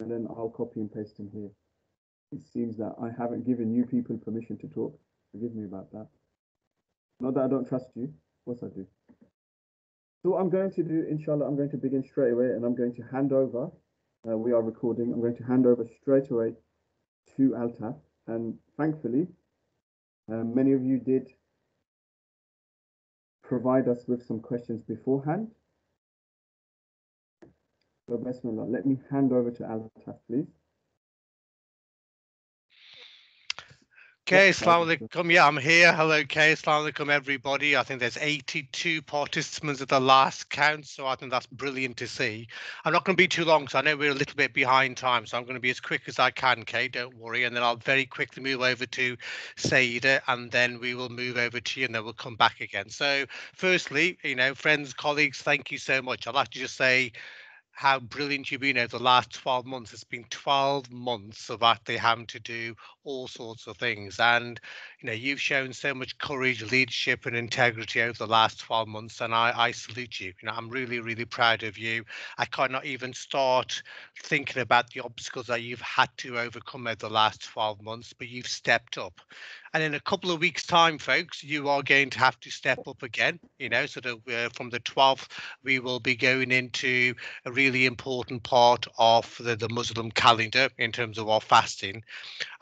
and then I'll copy and paste them here. It seems that I haven't given you people permission to talk. Forgive me about that. Not that I don't trust you. Of course I do. So what I'm going to do, inshallah, I'm going to begin straight away and I'm going to hand over. Uh, we are recording. I'm going to hand over straight away to Altaf. And thankfully, um, many of you did provide us with some questions beforehand. So Bismillah, let me hand over to Altaf, please. Okay, Assalamu alaikum. Yeah, I'm here. Hello, okay. Assalamu alaikum, everybody. I think there's 82 participants at the last count, so I think that's brilliant to see. I'm not going to be too long, so I know we're a little bit behind time, so I'm going to be as quick as I can, Kay, don't worry. And then I'll very quickly move over to Sayeda, and then we will move over to you, and then we'll come back again. So firstly, you know, friends, colleagues, thank you so much. I'd like to just say how brilliant you've been over the last 12 months. It's been 12 months of actually having to do all sorts of things. And, you know, you've shown so much courage, leadership and integrity over the last 12 months. And I, I salute you. You know, I'm really, really proud of you. I cannot even start thinking about the obstacles that you've had to overcome over the last 12 months, but you've stepped up. And in a couple of weeks' time, folks, you are going to have to step up again. You know, sort of uh, from the 12th, we will be going into a really important part of the, the Muslim calendar in terms of our fasting.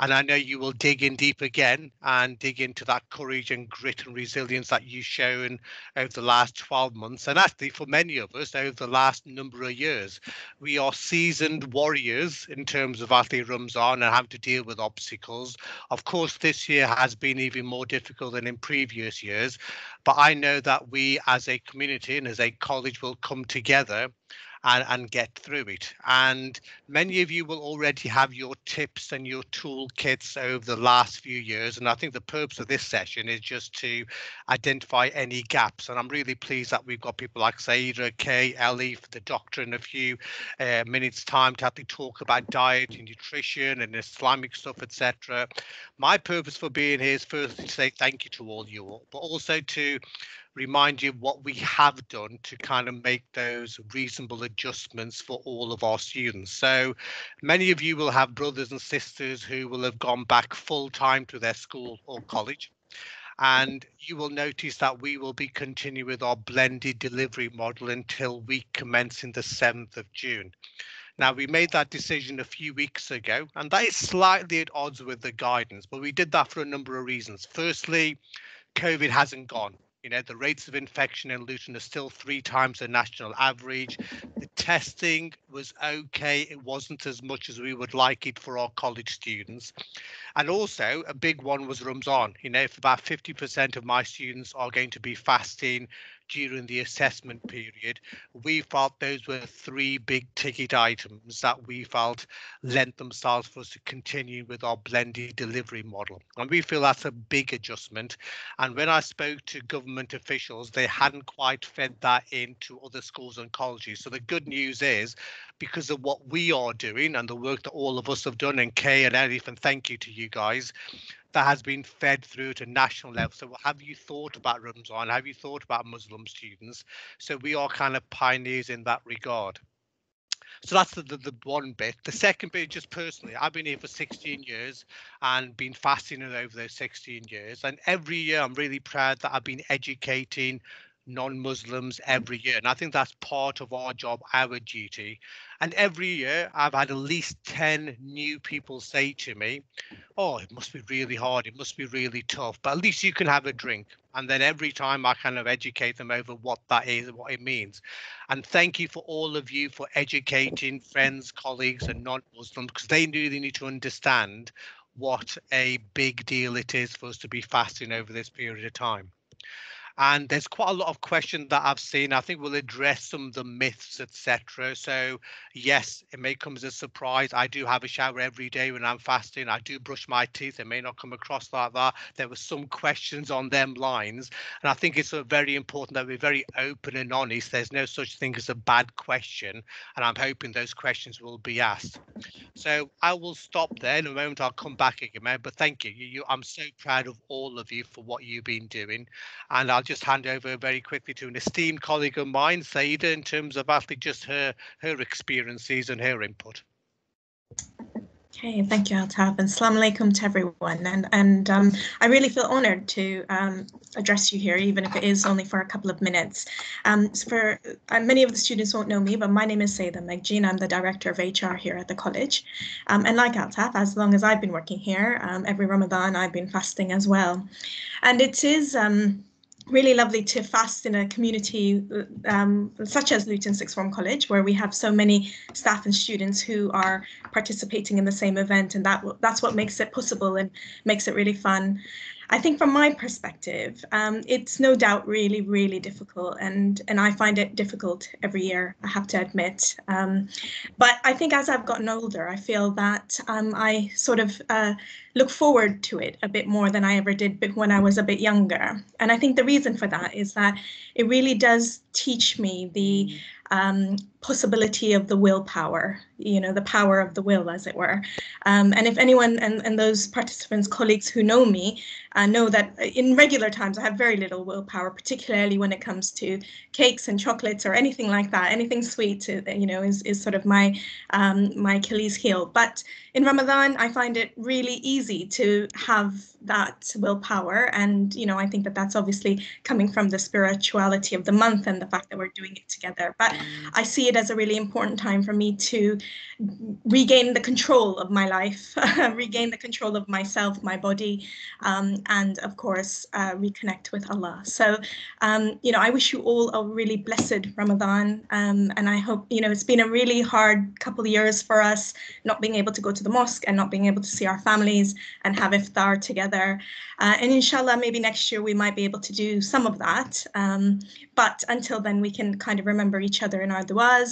And I know you will dig in deep again and dig into that courage and grit and resilience that you've shown over the last 12 months. And actually, for many of us, over the last number of years, we are seasoned warriors in terms of actually Ramzan and having to deal with obstacles. Of course, this year has been even more difficult than in previous years. But I know that we as a community and as a college will come together and, and get through it. And many of you will already have your tips and your toolkits over the last few years. And I think the purpose of this session is just to identify any gaps. And I'm really pleased that we've got people like Sayeda, Kay, Elif, for the doctor in a few uh, minutes time to actually talk about diet and nutrition and Islamic stuff, etc. My purpose for being here is firstly to say thank you to all you all, but also to remind you what we have done to kind of make those reasonable adjustments for all of our students. So many of you will have brothers and sisters who will have gone back full time to their school or college. And you will notice that we will be continuing with our blended delivery model until we commence in the 7th of June. Now, we made that decision a few weeks ago, and that is slightly at odds with the guidance, but we did that for a number of reasons. Firstly, COVID hasn't gone. You know, the rates of infection in Luton are still three times the national average. The testing was okay. It wasn't as much as we would like it for our college students. And also a big one was Ramzan. You know, if about 50% of my students are going to be fasting during the assessment period, we felt those were three big ticket items that we felt lent themselves for us to continue with our blended delivery model. And we feel that's a big adjustment. And when I spoke to government officials, they hadn't quite fed that into other schools and colleges. So the good news is because of what we are doing and the work that all of us have done and Kay and Elif, and thank you to you guys, that has been fed through to national level. So have you thought about Ramzan? Have you thought about Muslim students? So we are kind of pioneers in that regard. So that's the, the, the, one bit. The second bit, just personally, I've been here for 16 years and been fasting over those 16 years. And every year I'm really proud that I've been educating non-Muslims mm. every year. And I think that's part of our job, our duty. And every year I've had at least 10 new people say to me, oh, it must be really hard. It must be really tough, but at least you can have a drink. And then every time I kind of educate them over what that is and what it means. And thank you for all of you for educating friends, colleagues and non-Muslims because they really need to understand what a big deal it is for us to be fasting over this period of time. And there's quite a lot of questions that I've seen. I think we'll address some of the myths, etc. So yes, it may come as a surprise. I do have a shower every day when I'm fasting. I do brush my teeth. It may not come across like that. There were some questions on them lines. And I think it's uh, very important that we're very open and honest. There's no such thing as a bad question. And I'm hoping those questions will be asked. So I will stop there. In a moment, I'll come back again, man. but thank you. you, you I'm so proud of all of you for what you've been doing. And I'll just hand over very quickly to an esteemed colleague of mine, Sayeda, in terms of actually just her her experiences and her input. Okay, thank you, Altaf, and salam alaikum to everyone. And and um, I really feel honoured to um, address you here, even if it is only for a couple of minutes. Um, so for uh, many of the students won't know me, but my name is Sayeda Megjeen. I'm the director of HR here at the college. Um, and like Altaf, as long as I've been working here, um, every Ramadan I've been fasting as well. And it is um, really lovely to fast in a community um, such as Luton Sixth Form College, where we have so many staff and students who are participating in the same event, and that that's what makes it possible and makes it really fun. I think from my perspective, um, it's no doubt really, really difficult, and and I find it difficult every year. I have to admit, um, but I think as I've gotten older, I feel that um, I sort of uh, look forward to it a bit more than I ever did when I was a bit younger. And I think the reason for that is that it really does teach me the um, possibility of the willpower, you know, the power of the will, as it were. Um, and if anyone and, and those participants, colleagues who know me, uh, know that in regular times I have very little willpower, particularly when it comes to cakes and chocolates or anything like that. Anything sweet, uh, you know, is, is sort of my um, my Achilles heel. But in Ramadan, I find it really easy to have that willpower. And, you know, I think that that's obviously coming from the spirituality of the month and the fact that we're doing it together. But I see it as a really important time for me to regain the control of my life, regain the control of myself, my body, um, and of course, uh, reconnect with Allah. So, um, you know, I wish you all a really blessed Ramadan. Um, and I hope, you know, it's been a really hard couple of years for us not being able to go to the mosque and not being able to see our families and have iftar together. Uh, and inshallah, maybe next year we might be able to do some of that. Um, but until then, we can kind of remember each other in our du'as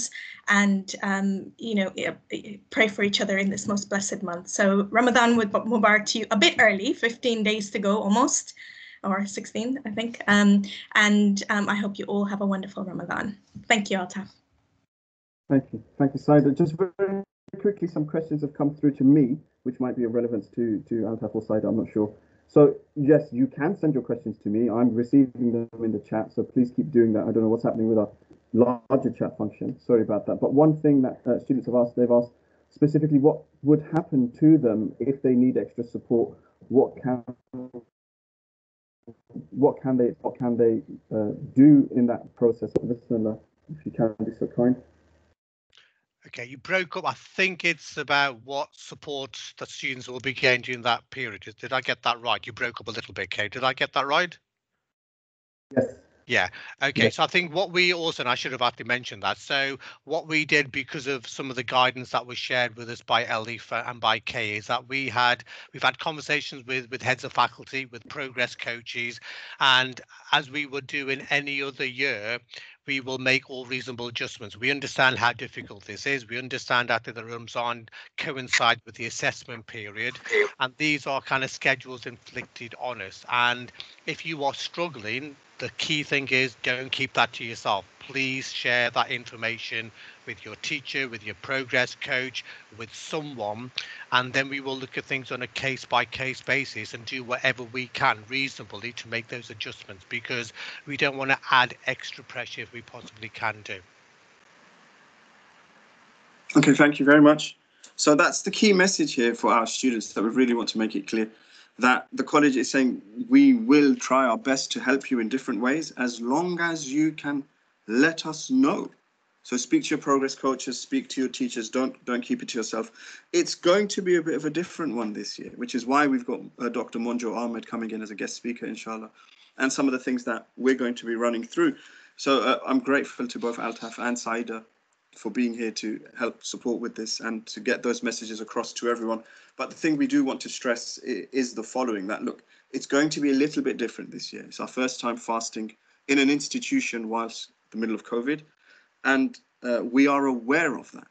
and, um, you know, pray for each other in this most blessed month. So Ramadan would Mubarak to you a bit early, 15 days to go almost, or 16, I think. Um, and um, I hope you all have a wonderful Ramadan. Thank you, Altaf. Thank you. Thank you, Sayeda. Just very quickly, some questions have come through to me, which might be of relevance to, to Altaf or Sayeda, I'm not sure. So yes, you can send your questions to me. I'm receiving them in the chat, so please keep doing that. I don't know what's happening with our larger chat function. Sorry about that. But one thing that uh, students have asked, they've asked specifically what would happen to them if they need extra support. What can what can they what can they uh, do in that process? If you can be so kind. Okay, you broke up. I think it's about what support the students will be getting during that period. Did I get that right? You broke up a little bit, Kate. Did I get that right? Yes. Yeah. Okay. Yeah. So I think what we also, and I should have actually mentioned that. So what we did because of some of the guidance that was shared with us by Elifa and by Kay is that we had we've had conversations with with heads of faculty, with progress coaches, and as we would do in any other year, we will make all reasonable adjustments. We understand how difficult this is. We understand that the Ramzan coincide with the assessment period, and these are kind of schedules inflicted on us. And if you are struggling, the key thing is don't keep that to yourself. Please share that information with your teacher, with your progress coach, with someone, and then we will look at things on a case by case basis and do whatever we can reasonably to make those adjustments because we don't want to add extra pressure if we possibly can do. Okay, thank you very much. So that's the key message here for our students that we really want to make it clear that the college is saying we will try our best to help you in different ways as long as you can let us know. So speak to your progress coaches, speak to your teachers. Don't don't keep it to yourself. It's going to be a bit of a different one this year, which is why we've got uh, Dr. Monjour Ahmed coming in as a guest speaker, inshallah, and some of the things that we're going to be running through. So uh, I'm grateful to both Altaf and Sayeda for being here to help support with this and to get those messages across to everyone. But the thing we do want to stress is the following that look, it's going to be a little bit different this year. It's our first time fasting in an institution whilst the middle of COVID, and uh, we are aware of that.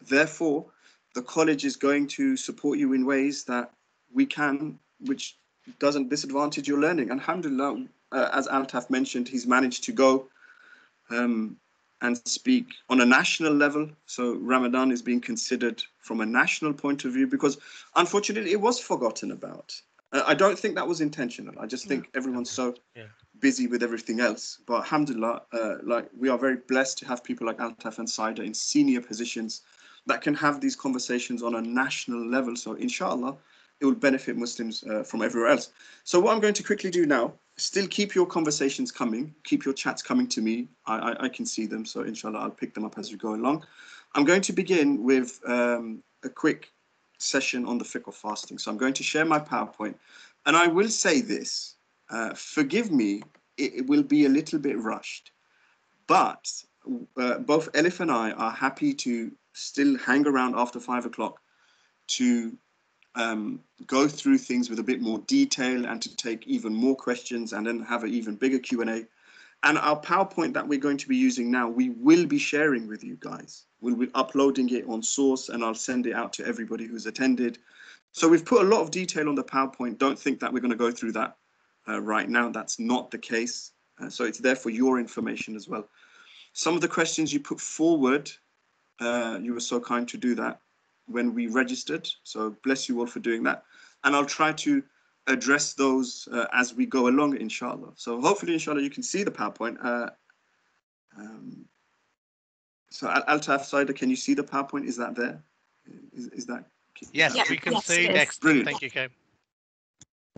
Therefore, the college is going to support you in ways that we can, which doesn't disadvantage your learning. Alhamdulillah, uh, as Altaf mentioned, he's managed to go um, and speak on a national level. So Ramadan is being considered from a national point of view because unfortunately it was forgotten about. Uh, I don't think that was intentional. I just think everyone's so yeah. Busy with everything else. But alhamdulillah, uh, like we are very blessed to have people like Altaf and Sayeda in senior positions that can have these conversations on a national level. So inshallah, it will benefit Muslims uh, from everywhere else. So what I'm going to quickly do now, still keep your conversations coming, keep your chats coming to me. I, I, I can see them, so inshallah, I'll pick them up as we go along. I'm going to begin with um, a quick session on the fiqh of fasting. So I'm going to share my PowerPoint, and I will say this, uh, forgive me, it, it, will be a little bit rushed, but uh, both Elif and I are happy to still hang around after five o'clock to um, go through things with a bit more detail and to take even more questions and then have an even bigger Q&A. And our PowerPoint that we're going to be using now, we will be sharing with you guys. We'll be uploading it on source and I'll send it out to everybody who's attended. So we've put a lot of detail on the PowerPoint. Don't think that we're going to go through that right now. That's not the case. Uh, so it's there for your information as well. Some of the questions you put forward, uh, you were so kind to do that when we registered. So bless you all for doing that. And I'll try to address those uh, as we go along, inshallah. So hopefully, inshallah, you can see the PowerPoint. Uh, um, so Altaf Sayeda, can you see the PowerPoint? Is that there? Is, is that? Yes, we can yes, see. Next, brilliant. Thank you, Kay.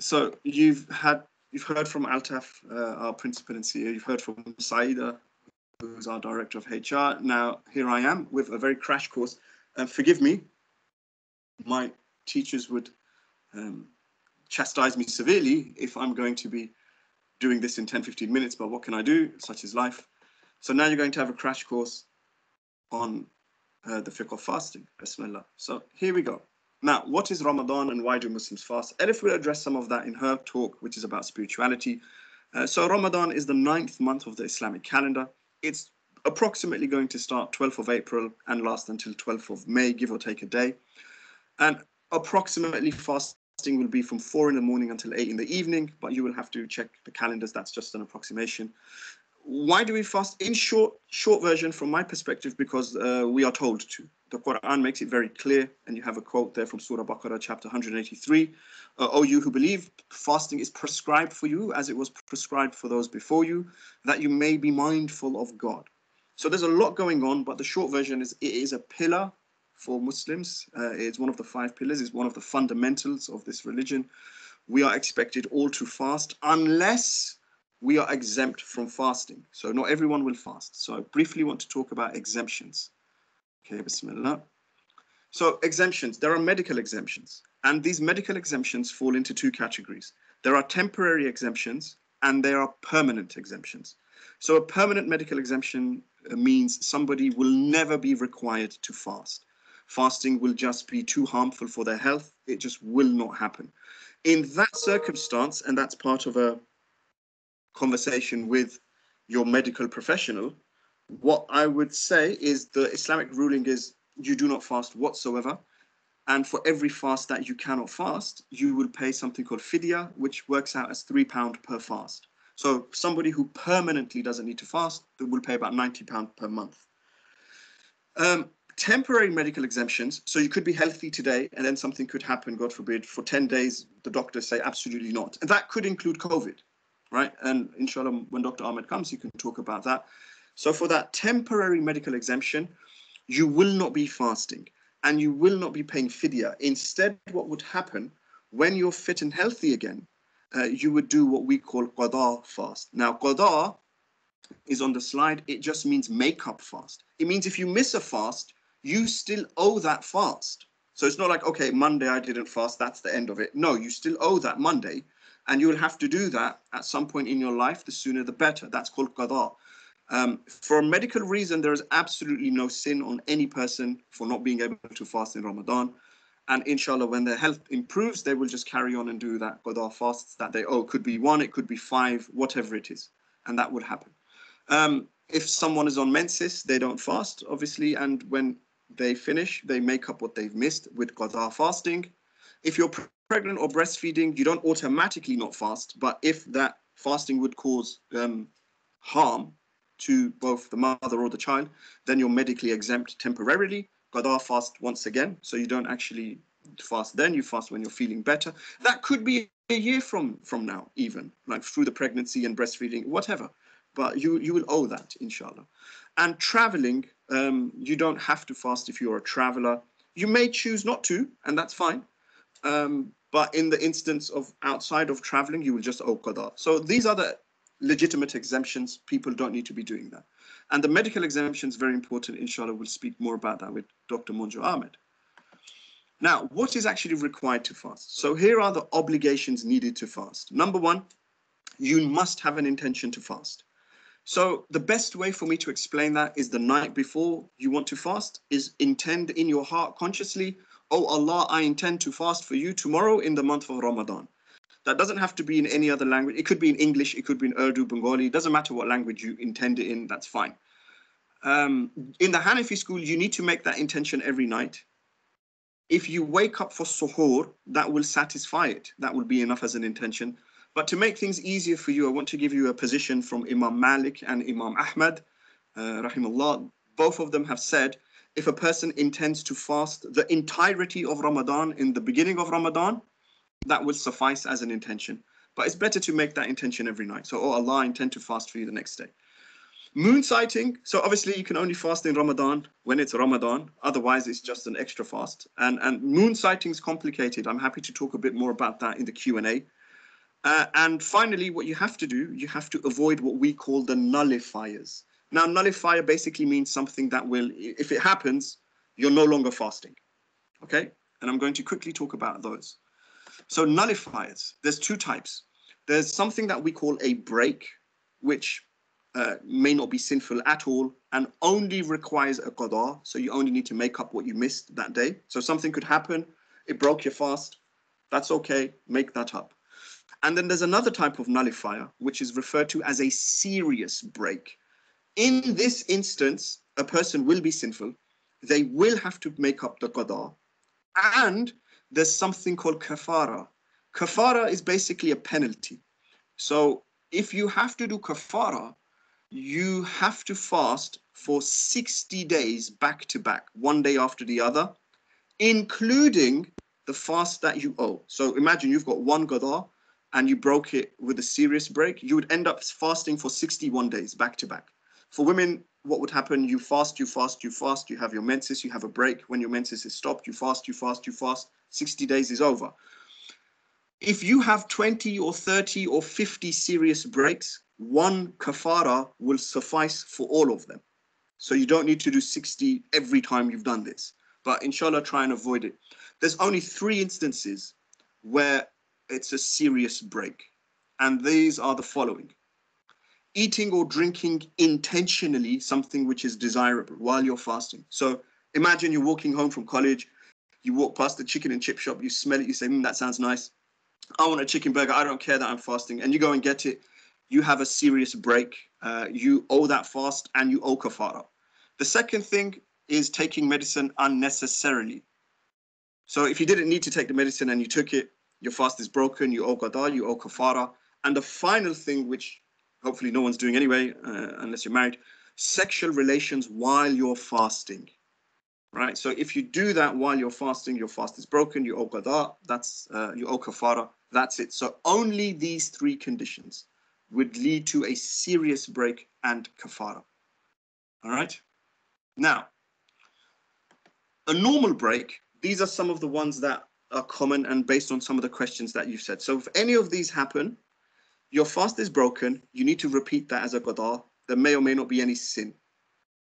So you've had you've heard from Altaf, uh, our principal and CEO. You've heard from Sayeda, who's our director of HR. Now here I am with a very crash course. Uh, forgive me, my teachers would um, chastise me severely if I'm going to be doing this in 10, 15 minutes, but what can I do? Such is life. So now you're going to have a crash course on uh, the fiqh of fasting. So here we go. Now, what is Ramadan and why do Muslims fast? Elif will address some of that in her talk, which is about spirituality. Uh, so Ramadan is the ninth month of the Islamic calendar. It's approximately going to start 12th of April and last until 12th of May, give or take a day. And approximately fasting will be from four in the morning until eight in the evening, but you will have to check the calendars. That's just an approximation. Why do we fast? In short, short version from my perspective, because uh, we are told to. The Quran makes it very clear, and you have a quote there from Surah Baqarah, chapter 183. Uh, o you who believe, fasting is prescribed for you as it was prescribed for those before you, that you may be mindful of God. So there's a lot going on, but the short version is it is a pillar for Muslims. Uh, it's one of the five pillars, it's one of the fundamentals of this religion. We are expected all to fast unless we are exempt from fasting. So not everyone will fast. So I briefly want to talk about exemptions. Okay, bismillah. So exemptions, there are medical exemptions. And these medical exemptions fall into two categories. There are temporary exemptions and there are permanent exemptions. So a permanent medical exemption uh, means somebody will never be required to fast fasting will just be too harmful for their health. It just will not happen. In that circumstance, and that's part of a conversation with your medical professional, what I would say is the Islamic ruling is you do not fast whatsoever. And for every fast that you cannot fast, you will pay something called fidya, which works out as three pound per fast. So somebody who permanently doesn't need to fast will pay about 90 pound per month. Um, temporary medical exemptions. So you could be healthy today and then something could happen, God forbid, for 10 days, the doctors say absolutely not. And that could include COVID, right? And inshallah, when Dr. Ahmed comes, he can talk about that. So for that temporary medical exemption, you will not be fasting and you will not be paying fidya. Instead, what would happen when you're fit and healthy again, uh, you would do what we call qada fast. Now, qada is on the slide. It just means make up fast. It means if you miss a fast, you still owe that fast. So it's not like, okay, Monday I didn't fast, that's the end of it. No, you still owe that Monday, and you will have to do that at some point in your life. The sooner the better. That's called qada. Um, for a medical reason, there is absolutely no sin on any person for not being able to fast in Ramadan. And inshallah, when their health improves, they will just carry on and do that qada fasts that they owe. Could be one, it could be five, whatever it is. And that would happen. Um, if someone is on menses, they don't fast, obviously. And when they finish, they make up what they've missed with qada fasting. If you're pregnant or breastfeeding, you don't automatically not fast, but if that fasting would cause um, harm to both the mother or the child, then you're medically exempt temporarily. Qada fast once again, so you don't actually fast then, you fast when you're feeling better. That could be a year from from now, even like through the pregnancy and breastfeeding, whatever. But you you will owe that, inshallah. And traveling, um, you don't have to fast if you're a traveler. You may choose not to, and that's fine. Um, but in the instance of outside of traveling, you will just owe qada. So these are the legitimate exemptions. People don't need to be doing that. And the medical exemption is very important. Inshallah, we'll speak more about that with Dr. Monjour Ahmed. Now, what is actually required to fast? So here are the obligations needed to fast. Number one, you must have an intention to fast. So the best way for me to explain that is the night before you want to fast is intend in your heart consciously, oh Allah, I intend to fast for you tomorrow in the month of Ramadan. That doesn't have to be in any other language. It could be in English, it could be in Urdu, Bengali. It doesn't matter what language you intend it in, that's fine. Um, in the Hanafi school, you need to make that intention every night if you wake up for suhoor, that will satisfy it. That will be enough as an intention. But to make things easier for you, I want to give you a position from Imam Malik and Imam Ahmad, uh. Both of them have said if a person intends to fast the entirety of Ramadan in the beginning of Ramadan, that will suffice as an intention. But it's better to make that intention every night. So, oh Allah, I intend to fast for you the next day. Moon sighting. So obviously you can only fast in Ramadan when it's Ramadan. Otherwise, it's just an extra fast. And and moon sighting is complicated. I'm happy to talk a bit more about that in the Q and A. Uh, and finally, what you have to do, you have to avoid what we call the nullifiers. Now, nullifier basically means something that will, if it happens, you're no longer fasting. Okay? And I'm going to quickly talk about those. So nullifiers, there's two types. There's something that we call a break, which uh, may not be sinful at all and only requires a qada. So you only need to make up what you missed that day. So something could happen, it broke your fast. That's okay, make that up. And then there's another type of nullifier, which is referred to as a serious break. In this instance, a person will be sinful. They will have to make up the qada. And there's something called kafara. Kafara is basically a penalty. So if you have to do kafara, you have to fast for 60 days back to back, one day after the other, including the fast that you owe. So imagine you've got one qada and you broke it with a serious break, you would end up fasting for 61 days back to back. For women, what would happen? You fast, you fast, you fast, you have your menses, you have a break. When your menses is stopped, you fast, you fast, you fast. 60 days is over. If you have 20 or 30 or 50 serious breaks, one kafara will suffice for all of them. So you don't need to do 60 every time you've done this. But inshallah, try and avoid it. There's only three instances where it's a serious break. And these are the following. Eating or drinking intentionally something which is desirable while you're fasting. So imagine you're walking home from college, you walk past the chicken and chip shop, you smell it, you say, mm, that sounds nice. I want a chicken burger. I don't care that I'm fasting. And you go and get it you have a serious break. Uh, you owe that fast and you owe kafara. The second thing is taking medicine unnecessarily. So if you didn't need to take the medicine and you took it, your fast is broken, you owe qada, you owe kafara. And the final thing, which hopefully no one's doing anyway, uh, unless you're married, sexual relations while you're fasting. Right. So if you do that while you're fasting, your fast is broken, you owe qada, that's uh, you owe kafara, that's it. So only these three conditions would lead to a serious break and kafara. All right. Now, a normal break, these are some of the ones that are common and based on some of the questions that you've said. So if any of these happen, your fast is broken, you need to repeat that as a qada. There may or may not be any sin.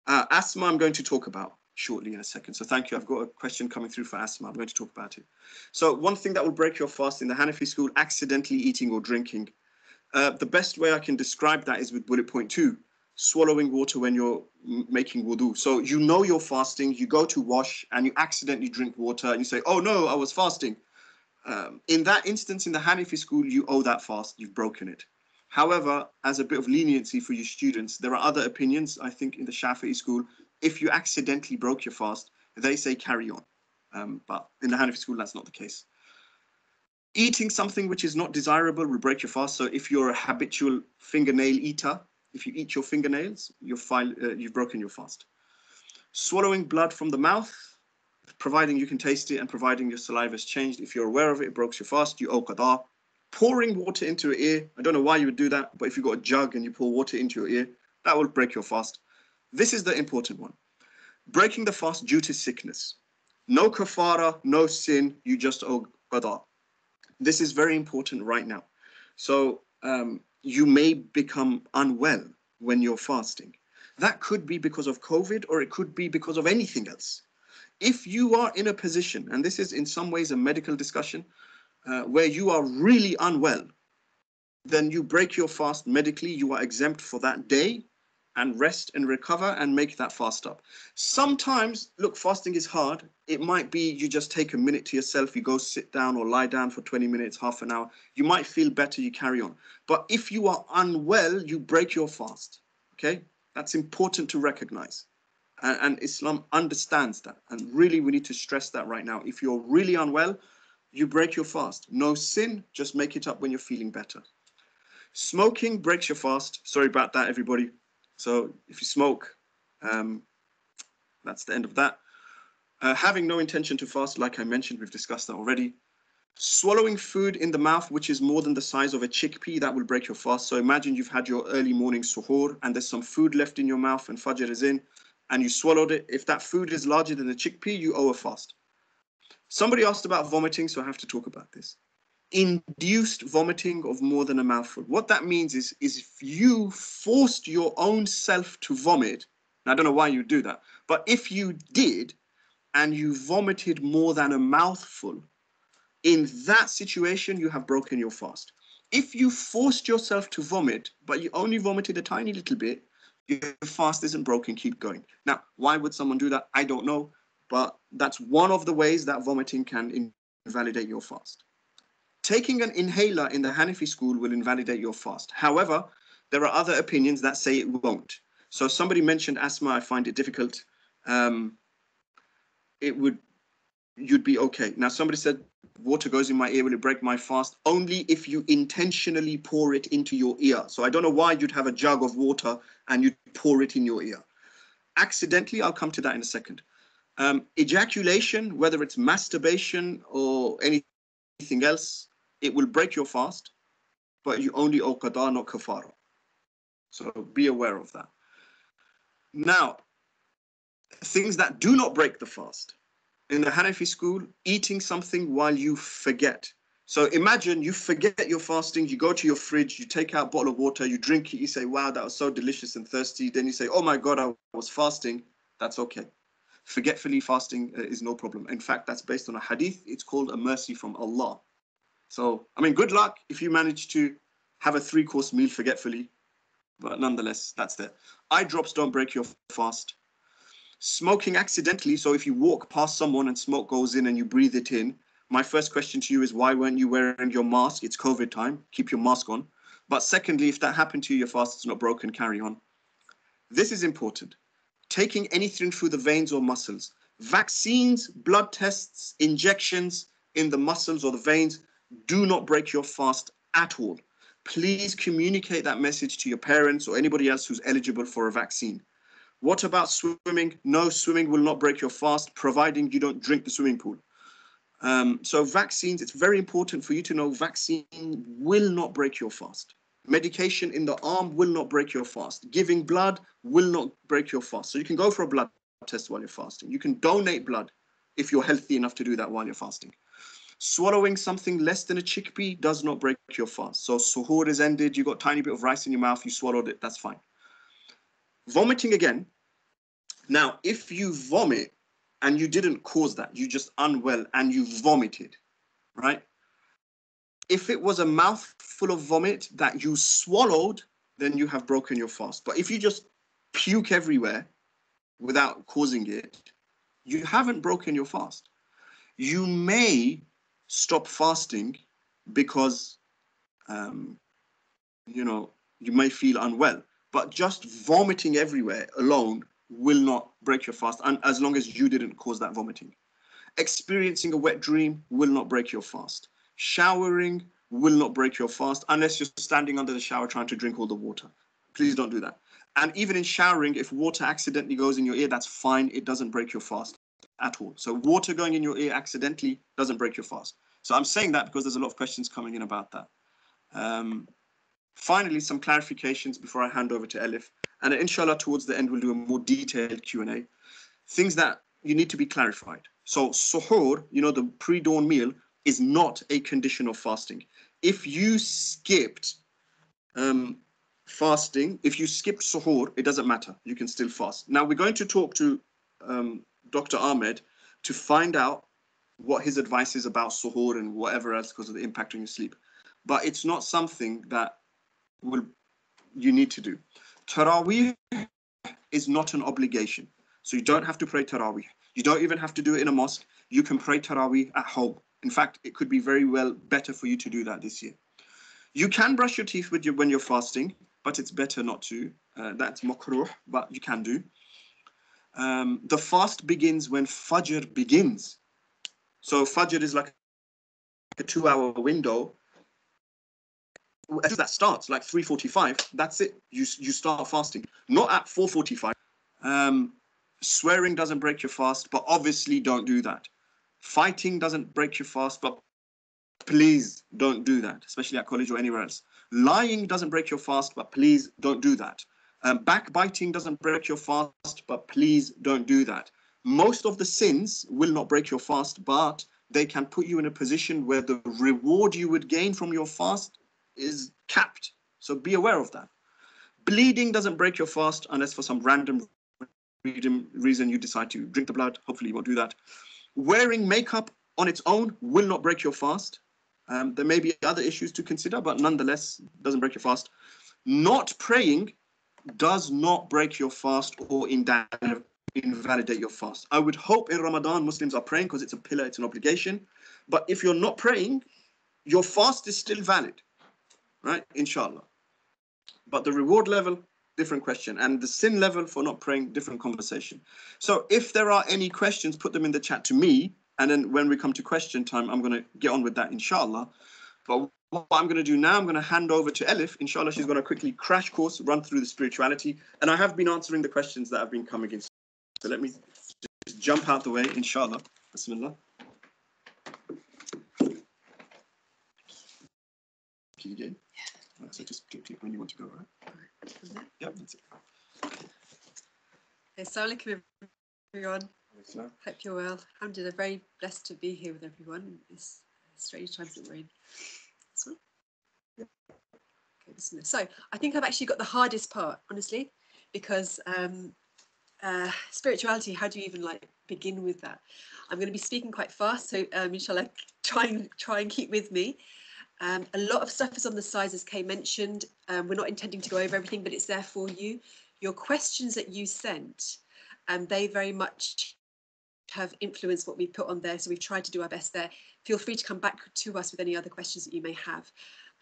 Uh, asthma, I'm going to talk about shortly in a second. So thank you. I've got a question coming through for asthma. I'm going to talk about it. So one thing that will break your fast in the Hanafi school, accidentally eating or drinking. Uh, the best way I can describe that is with bullet point two, swallowing water when you're making wudu. So you know you're fasting, you go to wash and you accidentally drink water and you say, oh no, I was fasting. Um, in that instance, in the Hanafi school, you owe that fast, you've broken it. However, as a bit of leniency for your students, there are other opinions, I think, in the Shafi'i school. If you accidentally broke your fast, they say carry on. Um, but in the Hanafi school, that's not the case eating something which is not desirable will break your fast. So if you're a habitual fingernail eater, if you eat your fingernails, you're file, uh, you've broken your fast. Swallowing blood from the mouth, providing you can taste it and providing your saliva has changed. If you're aware of it, it breaks your fast, you owe qada. Pouring water into your ear, I don't know why you would do that, but if you've got a jug and you pour water into your ear, that will break your fast. This is the important one. Breaking the fast due to sickness. No kafara, no sin, you just owe qada. This is very important right now. So um, you may become unwell when you're fasting. That could be because of COVID or it could be because of anything else. If you are in a position, and this is in some ways a medical discussion, uh, where you are really unwell, then you break your fast medically, you are exempt for that day and rest and recover and make that fast up. Sometimes, look, fasting is hard. It might be you just take a minute to yourself, you go sit down or lie down for 20 minutes, half an hour. You might feel better, you carry on. But if you are unwell, you break your fast. Okay, that's important to recognize. And, and Islam understands that. And really, we need to stress that right now. If you're really unwell, you break your fast. No sin, just make it up when you're feeling better. Smoking breaks your fast. Sorry about that, everybody. So if you smoke, um, that's the end of that. Uh, having no intention to fast, like I mentioned, we've discussed that already. Swallowing food in the mouth, which is more than the size of a chickpea, that will break your fast. So imagine you've had your early morning suhoor and there's some food left in your mouth and fajr is in and you swallowed it. If that food is larger than a chickpea, you owe a fast. Somebody asked about vomiting, so I have to talk about this. Induced vomiting of more than a mouthful. What that means is, is if you forced your own self to vomit, I don't know why you do that, but if you did and you vomited more than a mouthful, in that situation, you have broken your fast. If you forced yourself to vomit, but you only vomited a tiny little bit, your fast isn't broken, keep going. Now, why would someone do that? I don't know, but that's one of the ways that vomiting can invalidate your fast. Taking an inhaler in the Hanafi school will invalidate your fast. However, there are other opinions that say it won't. So somebody mentioned asthma, I find it difficult. Um, it would, you'd be okay. Now somebody said water goes in my ear, will it break my fast? Only if you intentionally pour it into your ear. So I don't know why you'd have a jug of water and you'd pour it in your ear. Accidentally, I'll come to that in a second. Um, ejaculation, whether it's masturbation or anything else, it will break your fast, but you only owe qada, not kafara. So be aware of that. Now, things that do not break the fast in the Hanafi school, eating something while you forget. So imagine you forget your fasting, you go to your fridge, you take out a bottle of water, you drink it, you say, wow, that was so delicious and thirsty. Then you say, oh my God, I was fasting. That's okay. Forgetfully fasting uh, is no problem. In fact, that's based on a hadith. It's called a mercy from Allah. So, I mean, good luck if you manage to have a three course meal forgetfully. But nonetheless, that's there. Eye drops don't break your fast smoking accidentally. So if you walk past someone and smoke goes in and you breathe it in, my first question to you is why weren't you wearing your mask? It's COVID time. Keep your mask on. But secondly, if that happened to you, your fast is not broken, carry on. This is important. Taking anything through the veins or muscles. Vaccines, blood tests, injections in the muscles or the veins do not break your fast at all. Please communicate that message to your parents or anybody else who's eligible for a vaccine. What about swimming? No, swimming will not break your fast, providing you don't drink the swimming pool. Um, so vaccines, it's very important for you to know vaccine will not break your fast. Medication in the arm will not break your fast. Giving blood will not break your fast. So you can go for a blood test while you're fasting. You can donate blood if you're healthy enough to do that while you're fasting. Swallowing something less than a chickpea does not break your fast. So suhoor is ended, you got tiny bit of rice in your mouth, you swallowed it, that's fine. Vomiting again. Now, if you vomit and you didn't cause that, you just unwell and you vomited, right? If it was a mouthful of vomit that you swallowed, then you have broken your fast. But if you just puke everywhere without causing it, you haven't broken your fast. You may stop fasting because, um, you know, you may feel unwell but just vomiting everywhere alone will not break your fast and as long as you didn't cause that vomiting experiencing a wet dream will not break your fast showering will not break your fast unless you're standing under the shower trying to drink all the water please don't do that and even in showering if water accidentally goes in your ear that's fine it doesn't break your fast at all. So water going in your ear accidentally doesn't break your fast. So I'm saying that because there's a lot of questions coming in about that. Um, finally, some clarifications before I hand over to Elif. And inshallah, towards the end, we'll do a more detailed Q&A. Things that you need to be clarified. So suhoor, you know, the pre-dawn meal is not a condition of fasting. If you skipped um, fasting, if you skipped suhoor, it doesn't matter. You can still fast. Now we're going to talk to um, Dr. Ahmed to find out what his advice is about suhoor and whatever else because of the impact on your sleep. But it's not something that will you need to do. Taraweeh is not an obligation. So you don't have to pray Taraweeh. You don't even have to do it in a mosque. You can pray Taraweeh at home. In fact, it could be very well better for you to do that this year. You can brush your teeth when you're fasting, but it's better not to. Uh, that's makruh, but you can do. Um, the fast begins when Fajr begins. So Fajr is like a two-hour window. As that starts, like 3:45, that's it. You you start fasting. Not at 4:45. Um, swearing doesn't break your fast, but obviously don't do that. Fighting doesn't break your fast, but please don't do that, especially at college or anywhere else. Lying doesn't break your fast, but please don't do that. Um, backbiting doesn't break your fast, but please don't do that. Most of the sins will not break your fast, but they can put you in a position where the reward you would gain from your fast is capped. So be aware of that. Bleeding doesn't break your fast unless for some random reason you decide to drink the blood. Hopefully you won't do that. Wearing makeup on its own will not break your fast. Um, there may be other issues to consider, but nonetheless, doesn't break your fast. Not praying does not break your fast or invalidate your fast. I would hope in Ramadan Muslims are praying because it's a pillar, it's an obligation. But if you're not praying, your fast is still valid, right? Inshallah. But the reward level, different question. And the sin level for not praying, different conversation. So if there are any questions, put them in the chat to me. And then when we come to question time, I'm going to get on with that, inshallah. But what I'm going to do now, I'm going to hand over to Elif. Inshallah, she's going to quickly crash course, run through the spirituality. And I have been answering the questions that have been coming in. So let me just jump out the way, inshallah. Bismillah. Can you yeah. So just click, click when you want to go, right? Yep, that's it. Assalamu alaikum, everyone. Hope you're well. Alhamdulillah, very blessed to be here with everyone. It's strange times that we're in. This one? Okay, so I think I've actually got the hardest part, honestly, because um, uh, spirituality, how do you even like begin with that? I'm going to be speaking quite fast, so um, inshallah, try and, try and keep with me. Um, a lot of stuff is on the slides, as Kay mentioned. Um, we're not intending to go over everything, but it's there for you. Your questions that you sent, um, they very much have influenced what we put on there. So we've tried to do our best there. Feel free to come back to us with any other questions that you may have.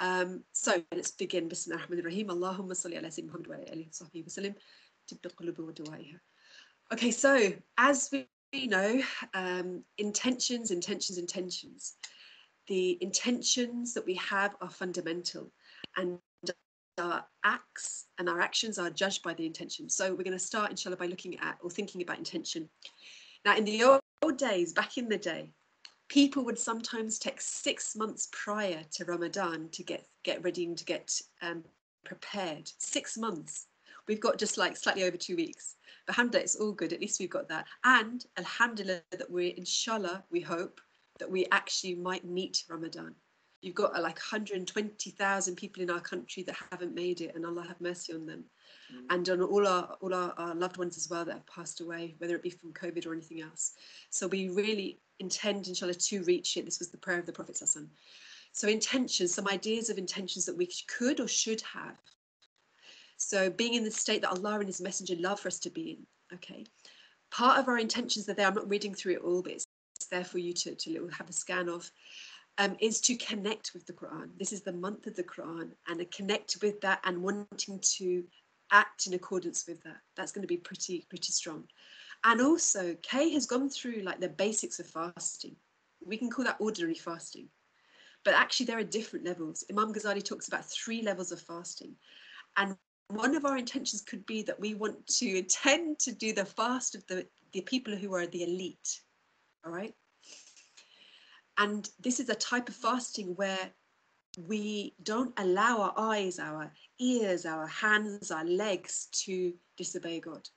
Um, so let's begin. Bismillah ar-Rahman. Allahumma salli ala Sayyidina Muhammad wa alihi wa sallam. Okay, so as we know, um, intentions, intentions, intentions. The intentions that we have are fundamental and our acts and our actions are judged by the intention. So we're going to start, inshallah, by looking at or thinking about intention. Now, in the old, days, back in the day, people would sometimes take six months prior to Ramadan to get get ready and to get um, prepared. Six months. We've got just like slightly over two weeks. But alhamdulillah, it's all good. At least we've got that. And alhamdulillah, that we're inshallah, we hope that we actually might meet Ramadan. You've got uh, like 120,000 people in our country that haven't made it, and Allah have mercy on them mm. and on all our all our, our, loved ones as well that have passed away, whether it be from COVID or anything else. So we really intend, inshallah, to reach it. This was the prayer of the Prophet. So intentions, some ideas of intentions that we could or should have. So being in the state that Allah and His Messenger love for us to be in. Okay. Part of our intentions are there. I'm not reading through it all, but it's there for you to, to have a scan of. Um, is to connect with the Quran. This is the month of the Quran, and connect with that and wanting to act in accordance with that. That's going to be pretty, pretty strong. And also, Kay has gone through like the basics of fasting. We can call that ordinary fasting. But actually, there are different levels. Imam Ghazali talks about three levels of fasting. And one of our intentions could be that we want to intend to do the fast of the the people who are the elite. All right. And this is a type of fasting where we don't allow our eyes, our ears, our hands, our legs to disobey God.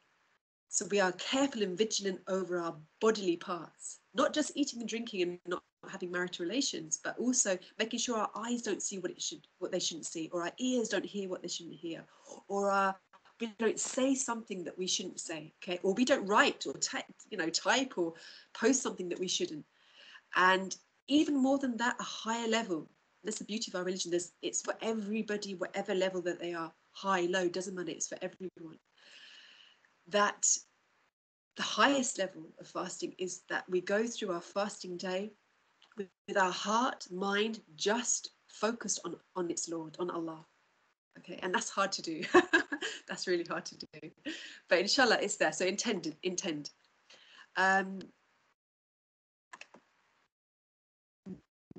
So we are careful and vigilant over our bodily parts, not just eating and drinking and not having marital relations, but also making sure our eyes don't see what it should, what they shouldn't see, or our ears don't hear what they shouldn't hear, or our we don't say something that we shouldn't say, okay, or we don't write or type, you know, type or post something that we shouldn't. And even more than that, a higher level. That's the beauty of our religion. There's, it's for everybody, whatever level that they are, high, low, doesn't matter. It's for everyone. That the highest level of fasting is that we go through our fasting day with, with our heart, mind just focused on on its Lord, on Allah. Okay, and that's hard to do. that's really hard to do. But inshallah, it's there. So intended, intend. Um,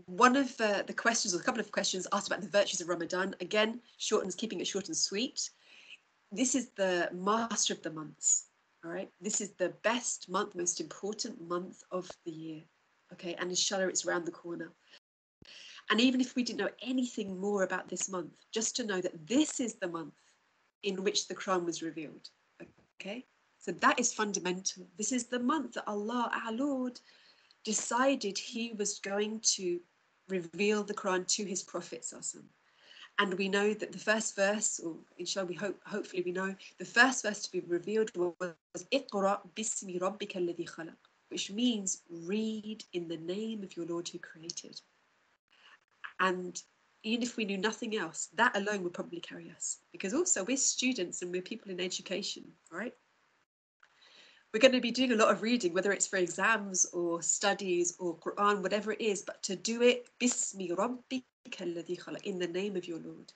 one of uh, the questions, or a couple of questions asked about the virtues of Ramadan. Again, short and keeping it short and sweet. This is the master of the months. All right. This is the best month, most important month of the year. Okay. And inshallah, it's around the corner. And even if we didn't know anything more about this month, just to know that this is the month in which the Quran was revealed. Okay. So that is fundamental. This is the month that Allah, our Lord, decided he was going to reveal the Quran to his prophets. Prophet. And we know that the first verse, or inshallah, we hope, hopefully we know, the first verse to be revealed was Iqra bismi rabbika khalaq, which means read in the name of your Lord who created. And even if we knew nothing else, that alone would probably carry us. Because also we're students and we're people in education, right? we're going to be doing a lot of reading, whether it's for exams or studies or Quran, whatever it is, but to do it bismi in the name of your Lord.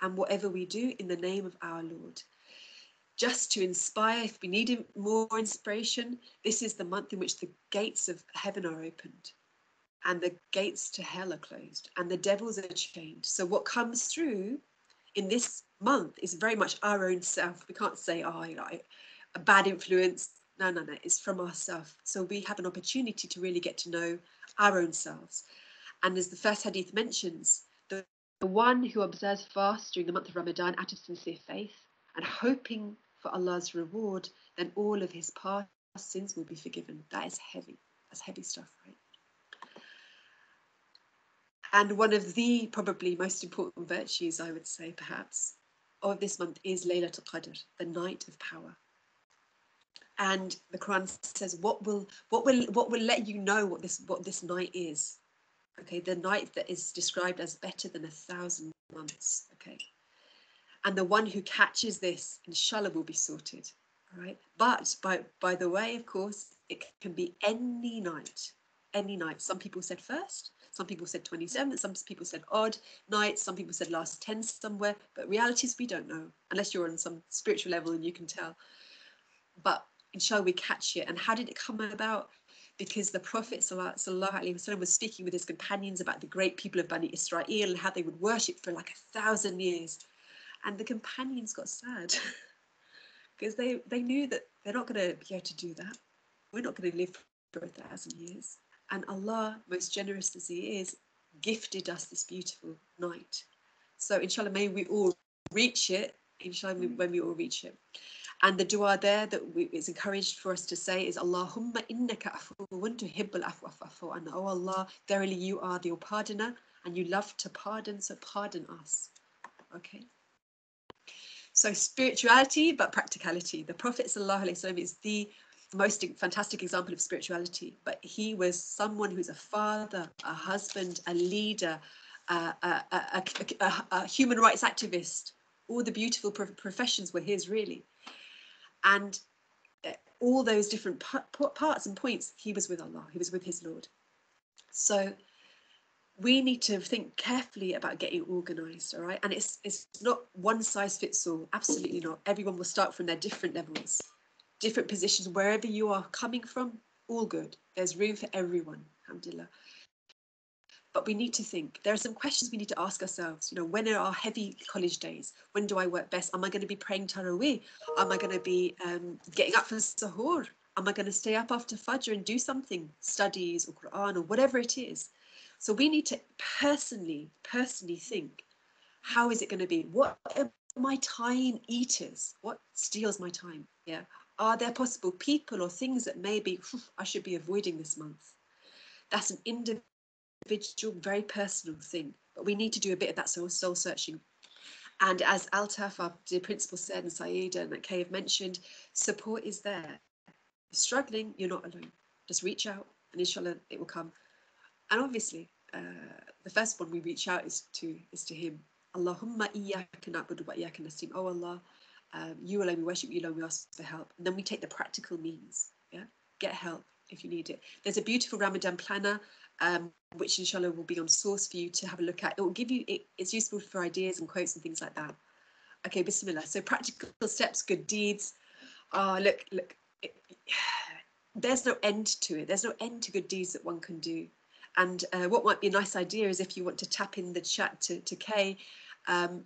And whatever we do in the name of our Lord. Just to inspire, if we need more inspiration, this is the month in which the gates of heaven are opened and the gates to hell are closed and the devils are chained. So, what comes through in this month is very much our own self. We can't say, oh, you know, a bad influence, no, no, no, it's from ourselves. So we have an opportunity to really get to know our own selves. And as the first hadith mentions, the, the one who observes fast during the month of Ramadan out of sincere faith and hoping for Allah's reward, then all of his past sins will be forgiven. That is heavy. That's heavy stuff, right? And one of the probably most important virtues, I would say, perhaps, of this month is Laylatul Qadr, the night of power. And the Quran says what will what will what will let you know what this what this night is? Okay the night that is described as better than a thousand months okay? And the one who catches this inshallah will be sorted all right? But by by the way of course it can be any night any night some people said first some people said 27 some people said odd nights some people said last 10 somewhere but realities we don't know unless you're on some spiritual level and you can tell but inshallah we catch it. And how did it come about? Because the Prophet وسلم, was speaking with his companions about the great people of Bani Israel and how they would worship for like a thousand years. And the companions got sad because they, they knew that they're not going to be able to do that. We're not going to live for a thousand years. And Allah, most generous as He is, gifted us this beautiful night. So, inshallah, may we all reach it, inshallah, mm. when we all reach it. And the dua there that we, is encouraged for us to say is Allahumma innaka afuwun tuhibbul afwa fa'fu and oh Allah, verily you are the pardoner and you love to pardon, so pardon us. Okay. So spirituality, but practicality. The Prophet ﷺ is the most fantastic example of spirituality, but he was someone who's a father, a husband, a leader, a, a, a, a human rights activist. All the beautiful professions were his, really. And uh, all those different parts and points he was with allah he was with his lord. So we need to think carefully about getting organized all right? And it's it's not one size fits all absolutely not. Everyone will start from their different levels different positions wherever you are coming from all good there's room for everyone alhamdulillah but we need to think there are some questions we need to ask ourselves you know when are our heavy college days when do i work best am i going to be praying tarawih am i going to be um, getting up for sahur Am I going to stay up after Fajr and do something, studies or Quran or whatever it is? So we need to personally, personally think, how is it going to be? What are my time eaters? What steals my time? Yeah. Are there possible people or things that maybe I should be avoiding this month? That's an individual, very personal thing. But we need to do a bit of that soul, searching. And as Altaf, our dear principal said, and Sayeda and Kay have mentioned, support is there. You're struggling, you're not alone. Just reach out and inshallah it will come. And obviously, uh, the first one we reach out is to is to him. Allahumma iyyaka na'budu wa iyyaka nasta'in. Oh Allah, um, you alone we worship, you alone we ask for help. And then we take the practical means. Yeah, get help if you need it. There's a beautiful Ramadan planner, um, which inshallah will be on source for you to have a look at. It will give you, it, it's useful for ideas and quotes and things like that. Okay, Bismillah. So practical steps, good deeds. Ah, look, look. It, there's no end to it. There's no end to good deeds that one can do. And uh, what might be a nice idea is if you want to tap in the chat to, to Kay, um,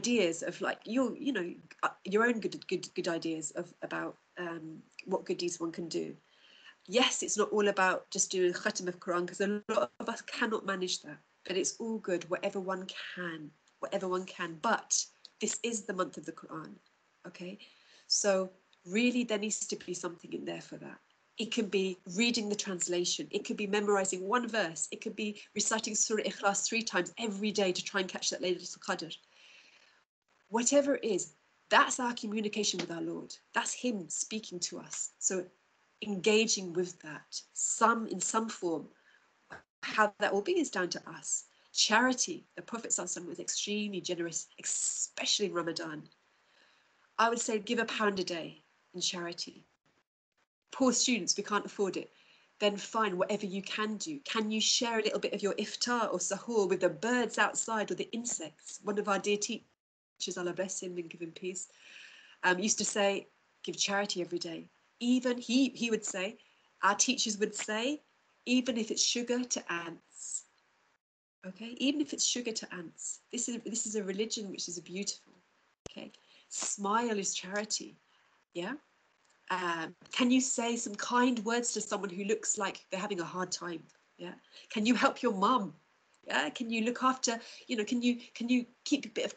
ideas of like your, you know, uh, your own good, good, good ideas of about um, what good deeds one can do. Yes, it's not all about just doing khatam of Quran because a lot of us cannot manage that. But it's all good, whatever one can, whatever one can. But this is the month of the Quran, okay? So really, there needs to be something in there for that. It can be reading the translation. It could be memorizing one verse. It could be reciting Surah Ikhlas three times every day to try and catch that Laylatul Qadr. Whatever it is, that's our communication with our Lord. That's Him speaking to us. So engaging with that, some in some form, how that will be is down to us. Charity, the Prophet was extremely generous, especially in Ramadan. I would say give a pound a day in charity poor students, we can't afford it, then fine, whatever you can do. Can you share a little bit of your iftar or sahur with the birds outside or the insects? One of our dear teachers, Allah bless him and give him peace, um, used to say, give charity every day. Even he, he would say, our teachers would say, even if it's sugar to ants. Okay, even if it's sugar to ants. This is this is a religion which is beautiful. Okay, smile is charity. Yeah. Um, can you say some kind words to someone who looks like they're having a hard time? Yeah. Can you help your mum? Yeah. Can you look after, you know, can you can you keep a bit of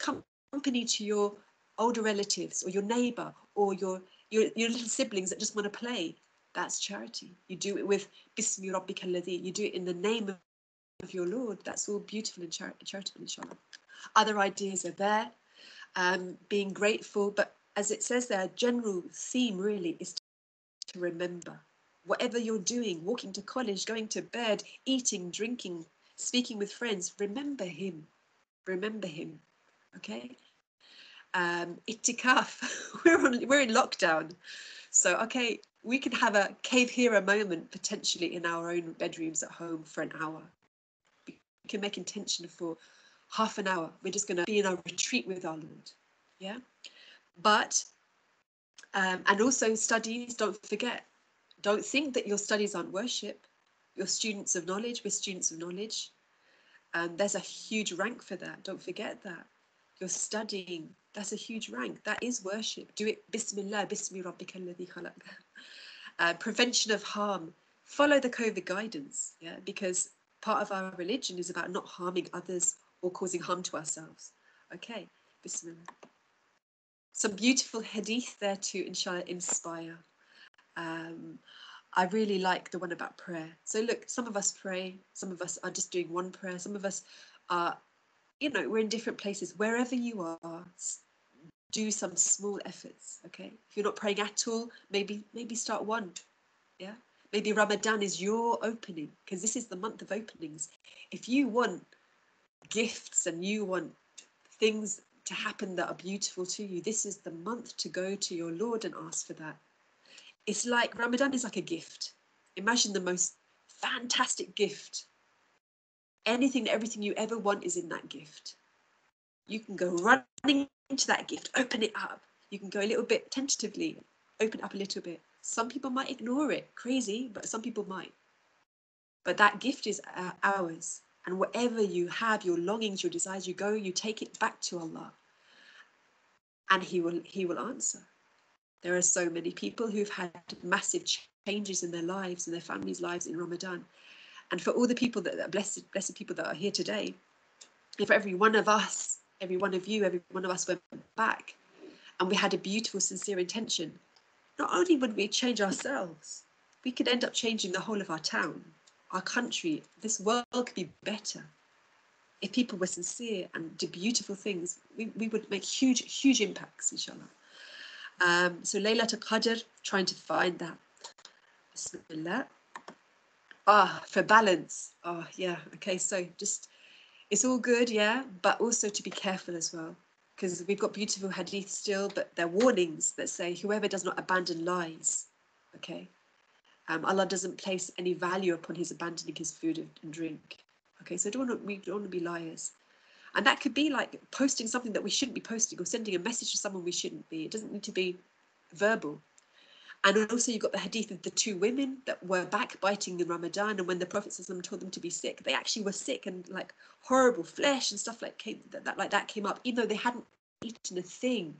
company to your older relatives or your neighbor or your your, your little siblings that just want to play? That's charity. You do it with Bismi You do it in the name of, of your Lord. That's all beautiful and char- charitable, inshallah. Other ideas are there. Um, being grateful, but as it says there, general theme really is to remember. Whatever you're doing, walking to college, going to bed, eating, drinking, speaking with friends, remember him. Remember him. Okay? Um, itikaf, we're, on, we're in lockdown. So, okay, we can have a cave hero moment potentially in our own bedrooms at home for an hour. We can make intention for half an hour. We're just going to be in our retreat with our Lord. Yeah? But, um, and also studies, don't forget, don't think that your studies aren't worship. You're students of knowledge, we're students of knowledge. Um, there's a huge rank for that. Don't forget that. You're studying. That's a huge rank. That is worship. Do it. Bismillah. Bismi rabbika khalaq. Uh, prevention of harm. Follow the COVID guidance. Yeah, because part of our religion is about not harming others or causing harm to ourselves. Okay. Bismillah some beautiful hadith there to inshallah inspire. Um, I really like the one about prayer. So look, some of us pray, some of us are just doing one prayer, some of us are, you know, we're in different places. Wherever you are, do some small efforts. Okay, if you're not praying at all, maybe maybe start one. Yeah, maybe Ramadan is your opening because this is the month of openings. If you want gifts and you want things to happen that are beautiful to you. This is the month to go to your Lord and ask for that. It's like Ramadan is like a gift. Imagine the most fantastic gift. Anything, everything you ever want is in that gift. You can go running into that gift, open it up. You can go a little bit tentatively, open up a little bit. Some people might ignore it, crazy, but some people might. But that gift is uh, ours. And whatever you have, your longings, your desires, you go, you take it back to Allah. And He will He will answer. There are so many people who've had massive changes in their lives and their families' lives in Ramadan. And for all the people that, that blessed, blessed people that are here today, if every one of us, every one of you, every one of us went back and we had a beautiful, sincere intention, not only would we change ourselves, we could end up changing the whole of our town, our country, this world could be better. If people were sincere and did beautiful things, we, we would make huge, huge impacts, inshallah. Um, so Laylatul Qadr, trying to find that. Bismillah. Ah, for balance. Oh, yeah. Okay, so just, it's all good, yeah, but also to be careful as well. Because we've got beautiful hadith still, but they're warnings that say whoever does not abandon lies. Okay. Um, Allah doesn't place any value upon his abandoning his food and drink. Okay, so don't want, we don't want to be liars. And that could be like posting something that we shouldn't be posting or sending a message to someone we shouldn't be. It doesn't need to be verbal. And also you've got the hadith of the two women that were backbiting in Ramadan and when the Prophet told them to be sick, they actually were sick and like horrible flesh and stuff like came that, that like that came up, even though they hadn't eaten a thing.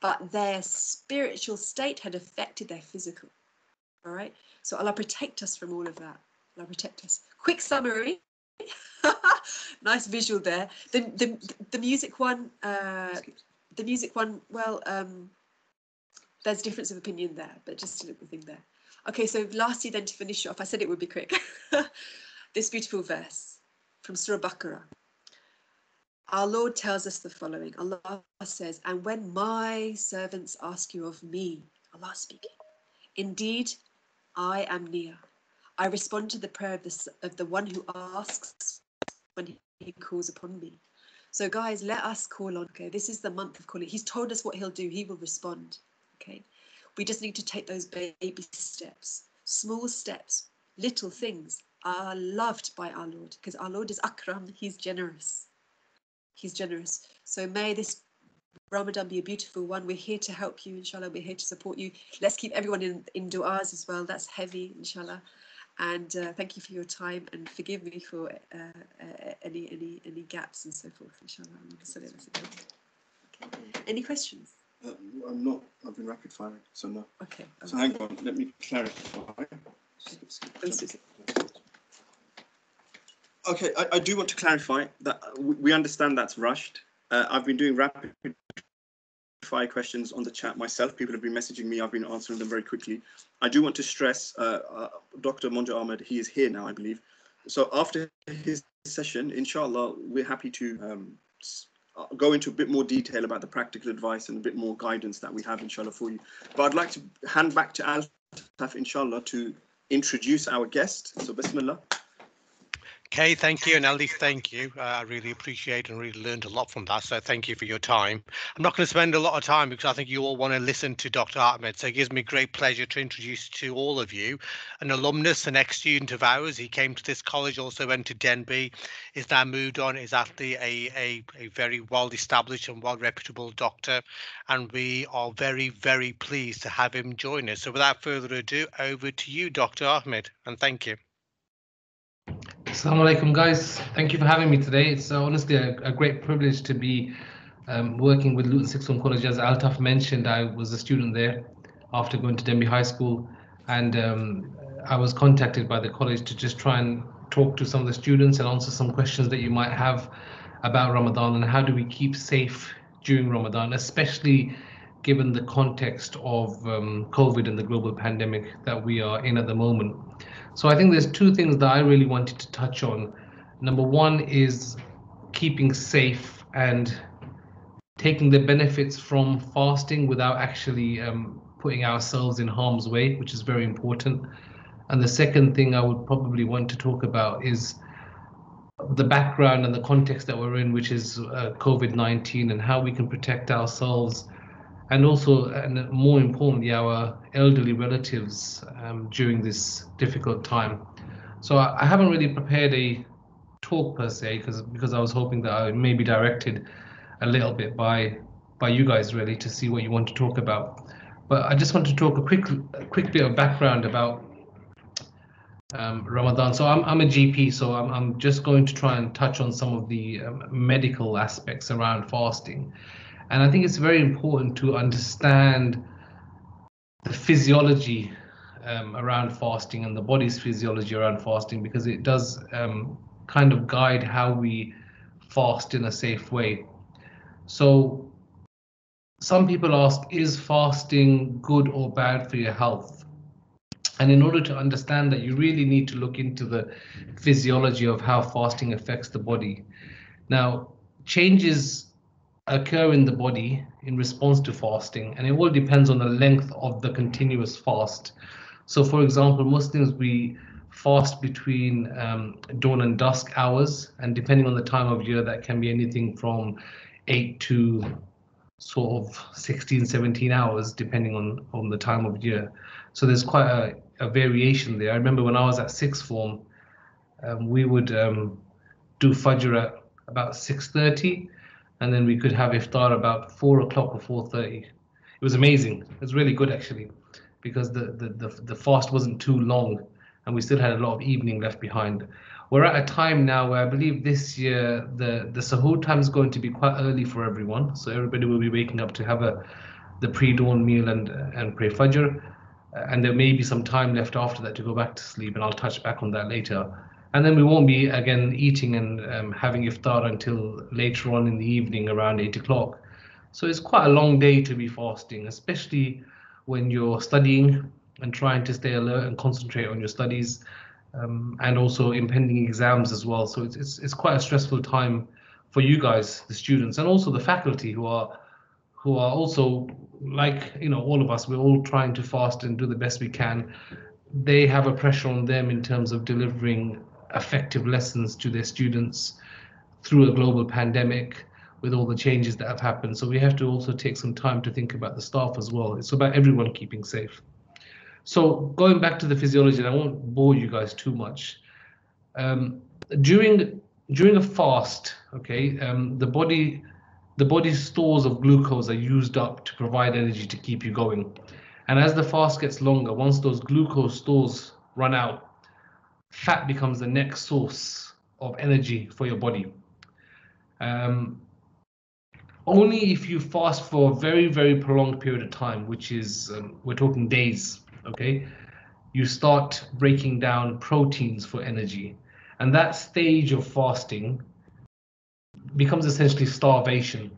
But their spiritual state had affected their physical. All right. So Allah protect us from all of that. Allah protect us. Quick summary. nice visual there. The the the music one. Uh, the music one. Well, um, there's difference of opinion there, but just a little thing there. Okay, so lastly, then to finish off, I said it would be quick. this beautiful verse from Surah Baqarah. Our Lord tells us the following Allah says, And when my servants ask you of me, Allah speaking, indeed, I am near. I respond to the prayer of the, of the one who asks when he calls upon me. So, guys, let us call on. Okay, this is the month of calling. He's told us what he'll do, he will respond. Okay, we just need to take those baby steps, small steps, little things are loved by our Lord because our Lord is Akram, He's generous. He's generous. So may this Ramadan be a beautiful one. We're here to help you, inshallah. We're here to support you. Let's keep everyone in, in du'as as well. That's heavy, inshallah. And uh, thank you for your time and forgive me for uh, uh, any any any gaps and so forth, inshallah. Okay. Any questions? Uh, I'm not. I've been rapid firing, so no. Okay. So hang on. Let me clarify. Okay, I, I do want to clarify that we, we understand that's rushed. Uh, I've been doing rapid fire questions on the chat myself. People have been messaging me. I've been answering them very quickly. I do want to stress uh, uh, Dr. Monjour Ahmed, he is here now, I believe. So after his session, inshallah, we're happy to um, uh, Uh, go into a bit more detail about the practical advice and a bit more guidance that we have, inshallah, for you. But I'd like to hand back to Altaf, inshallah, to introduce our guest. So, Bismillah. Okay, thank you, and Ali, thank you. Uh, I really appreciate and really learned a lot from that. So thank you for your time. I'm not going to spend a lot of time because I think you all want to listen to Dr. Ahmed. So it gives me great pleasure to introduce to all of you an alumnus, an ex-student of ours. He came to this college, also went to Denbigh, is now moved on, is actually a, a, a very well-established and well-reputable doctor. And we are very, very pleased to have him join us. So without further ado, over to you, Dr. Ahmed, and thank you. Assalamu alaikum, guys. Thank you for having me today. It's uh, honestly a, a, great privilege to be um, working with Luton Sixth Form College. As Altaf mentioned, I was a student there after going to Denbigh High School, and um, I was contacted by the college to just try and talk to some of the students and answer some questions that you might have about Ramadan and how do we keep safe during Ramadan, especially given the context of um, COVID and the global pandemic that we are in at the moment. So I think there's two things that I really wanted to touch on. Number one is keeping safe and taking the benefits from fasting without actually um, putting ourselves in harm's way, which is very important. And the second thing I would probably want to talk about is the background and the context that we're in, which is uh, COVID 19, and how we can protect ourselves and also, and more importantly, our elderly relatives um, during this difficult time. So I, I, haven't really prepared a talk per se because because I was hoping that I may be directed a little bit by by you guys really to see what you want to talk about. But I just want to talk a quick a quick bit of background about um, Ramadan. So I'm I'm a GP, so I'm I'm just going to try and touch on some of the um, medical aspects around fasting. And I think it's very important to understand the physiology um, around fasting and the body's physiology around fasting because it does um, kind of guide how we fast in a safe way. So some people ask, is fasting good or bad for your health? And in order to understand that, you really need to look into the physiology of how fasting affects the body. Now, changes occur in the body in response to fasting, and it all depends on the length of the continuous fast. So, for example, Muslims we fast between um, dawn and dusk hours, and depending on the time of year, that can be anything from eight to sort of 16, 17 hours, depending on on the time of year. So there's quite a, a variation there. I remember when I was at sixth form, um, we would um, do Fajr at about 6.30 and then we could have iftar about 4 o'clock or 4.30. It was amazing. It was really good actually because the, the, the, the fast wasn't too long and we still had a lot of evening left behind. We're at a time now where I believe this year the, the sahur time is going to be quite early for everyone. So everybody will be waking up to have a the pre-dawn meal and and pray Fajr and there may be some time left after that to go back to sleep and I'll touch back on that later and then we won't be again eating and um, having iftar until later on in the evening around eight o'clock. So it's quite a long day to be fasting especially when you're studying and trying to stay alert and concentrate on your studies um, and also impending exams as well. So it's, it's it's quite a stressful time for you guys the students and also the faculty who are who are also like you know all of us we're all trying to fast and do the best we can. They have a pressure on them in terms of delivering effective lessons to their students through a global pandemic with all the changes that have happened. So we have to also take some time to think about the staff as well. It's about everyone keeping safe. So going back to the physiology and i won't bore you guys too much. Um, during during a fast okay um, the body the body's stores of glucose are used up to provide energy to keep you going. And as the fast gets longer, once those glucose stores run out, fat becomes the next source of energy for your body. Um, only if you fast for a very, very prolonged period of time, which is, um, we're talking days, okay, you start breaking down proteins for energy. And that stage of fasting becomes essentially starvation.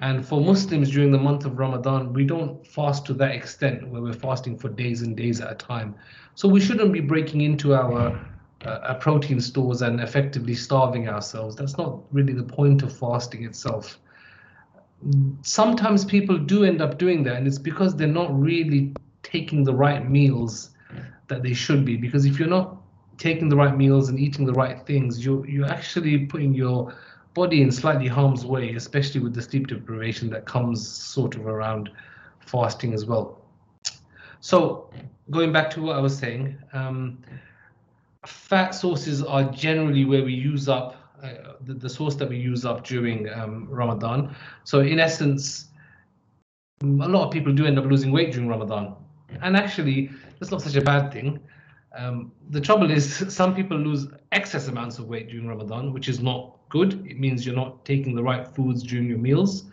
And for Muslims during the month of Ramadan, we don't fast to that extent where we're fasting for days and days at a time. So we shouldn't be breaking into our uh, protein stores and effectively starving ourselves. That's not really the point of fasting itself. Sometimes people do end up doing that, and it's because they're not really taking the right meals that they should be. Because if you're not taking the right meals and eating the right things, you're you're actually putting your body in slightly harm's way, especially with the sleep deprivation that comes sort of around fasting as well. So going back to what I was saying, um, fat sources are generally where we use up uh, the, the, source that we use up during um, Ramadan. So in essence, a lot of people do end up losing weight during Ramadan. And actually, that's not such a bad thing. Um, the trouble is some people lose excess amounts of weight during Ramadan, which is not good. It means you're not taking the right foods during your meals.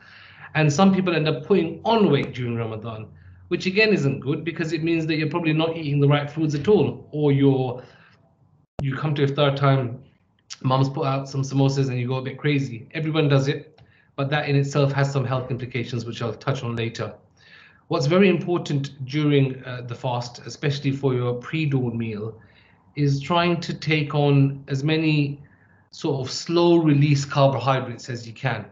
And some people end up putting on weight during Ramadan, which again isn't good because it means that you're probably not eating the right foods at all, or you're you come to iftar time, mom's put out some samosas and you go a bit crazy. Everyone does it, but that in itself has some health implications, which I'll touch on later. What's very important during uh, the fast, especially for your pre-dawn meal, is trying to take on as many sort of slow release carbohydrates as you can.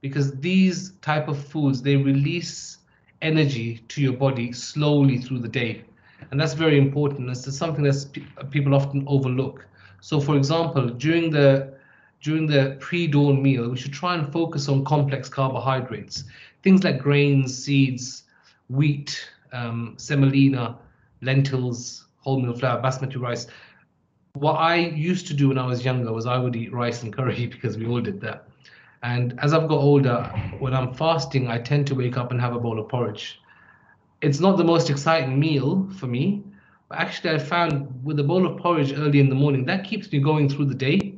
Because these type of foods they release energy to your body slowly through the day. And that's very important. This is something that people often overlook. So for example during the during the pre-dawn meal we should try and focus on complex carbohydrates. Things like grains seeds wheat um, semolina lentils wholemeal flour basmati rice what I used to do when I was younger was I would eat rice and curry because we all did that. And as I've got older, when I'm fasting, I tend to wake up and have a bowl of porridge. It's not the most exciting meal for me, but actually, I found with a bowl of porridge early in the morning, that keeps me going through the day.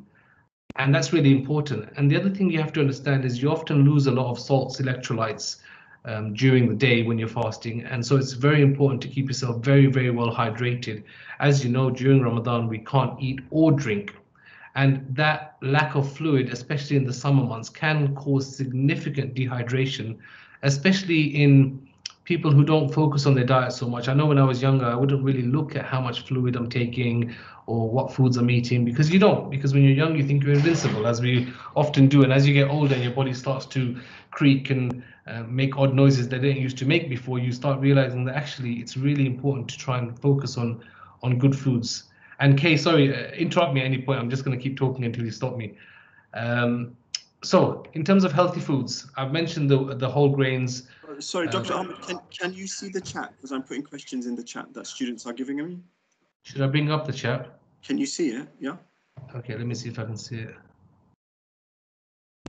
And that's really important. And the other thing you have to understand is you often lose a lot of salts, electrolytes, um, during the day when you're fasting. And so it's very important to keep yourself very, very well hydrated. As you know, during Ramadan, we can't eat or drink. And that lack of fluid, especially in the summer months, can cause significant dehydration, especially in people who don't focus on their diet so much. I know when I was younger, I wouldn't really look at how much fluid I'm taking or what foods I'm eating because you don't. Because when you're young, you think you're invincible, as we often do. And as you get older, and your body starts to creak and uh, make odd noises that it didn't used to make before. You start realizing that actually it's really important to try and focus on on good foods. And Kay, sorry, uh, interrupt me at any point. I'm just going to keep talking until you stop me. Um, so, in terms of healthy foods, I've mentioned the the whole grains. Sorry, Um, Dr. Ahmed, can, can you see the chat? Because I'm putting questions in the chat that students are giving me. Should I bring up the chat? Can you see it? Yeah. Okay, let me see if I can see it.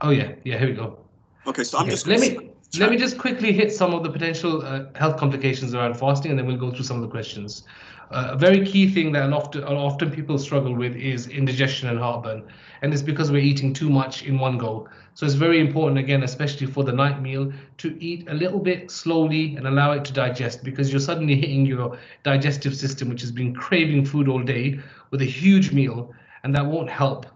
Oh yeah, yeah, here we go. Okay, so I'm Okay, just let me let me just quickly hit some of the potential uh, health complications around fasting, and then we'll go through some of the questions. Uh, a very key thing that often often people struggle with is indigestion and heartburn, and it's because we're eating too much in one go. So it's very important, again, especially for the night meal, to eat a little bit slowly and allow it to digest, because you're suddenly hitting your digestive system, which has been craving food all day, with a huge meal, and that won't help.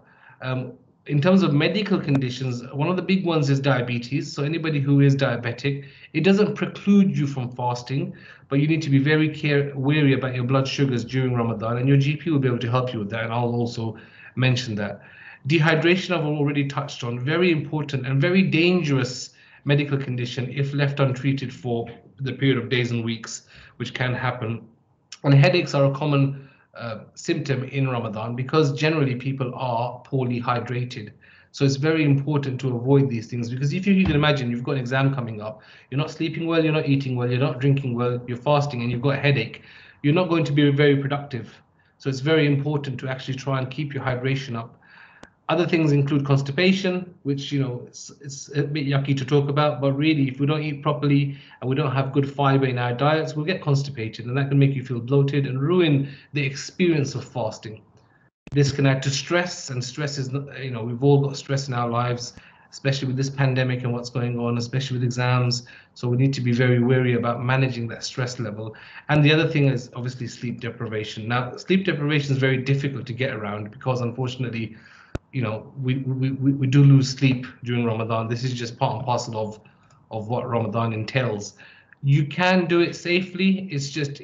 Um, in terms of medical conditions, one of the big ones is diabetes. So anybody who is diabetic, it doesn't preclude you from fasting, but you need to be very care wary about your blood sugars during Ramadan, and your GP will be able to help you with that. And I'll also mention that. Dehydration, I've already touched on, very important and very dangerous medical condition if left untreated for the period of days and weeks, which can happen. And headaches are a common uh, symptom in Ramadan because generally people are poorly hydrated. So it's very important to avoid these things because if you can imagine you've got an exam coming up, you're not sleeping well, you're not eating well, you're not drinking well, you're fasting and you've got a headache, you're not going to be very productive. So it's very important to actually try and keep your hydration up. Other things include constipation, which you know it's, it's a bit yucky to talk about, but really, if we don't eat properly and we don't have good fiber in our diets, we'll get constipated, and that can make you feel bloated and ruin the experience of fasting. This can add to stress, and stress is you know we've all got stress in our lives, especially with this pandemic and what's going on, especially with exams. So we need to be very wary about managing that stress level. And the other thing is obviously sleep deprivation. Now, sleep deprivation is very difficult to get around because unfortunately you know, we, we, we, do lose sleep during Ramadan. This is just part and parcel of, of what Ramadan entails. You can do it safely. It's just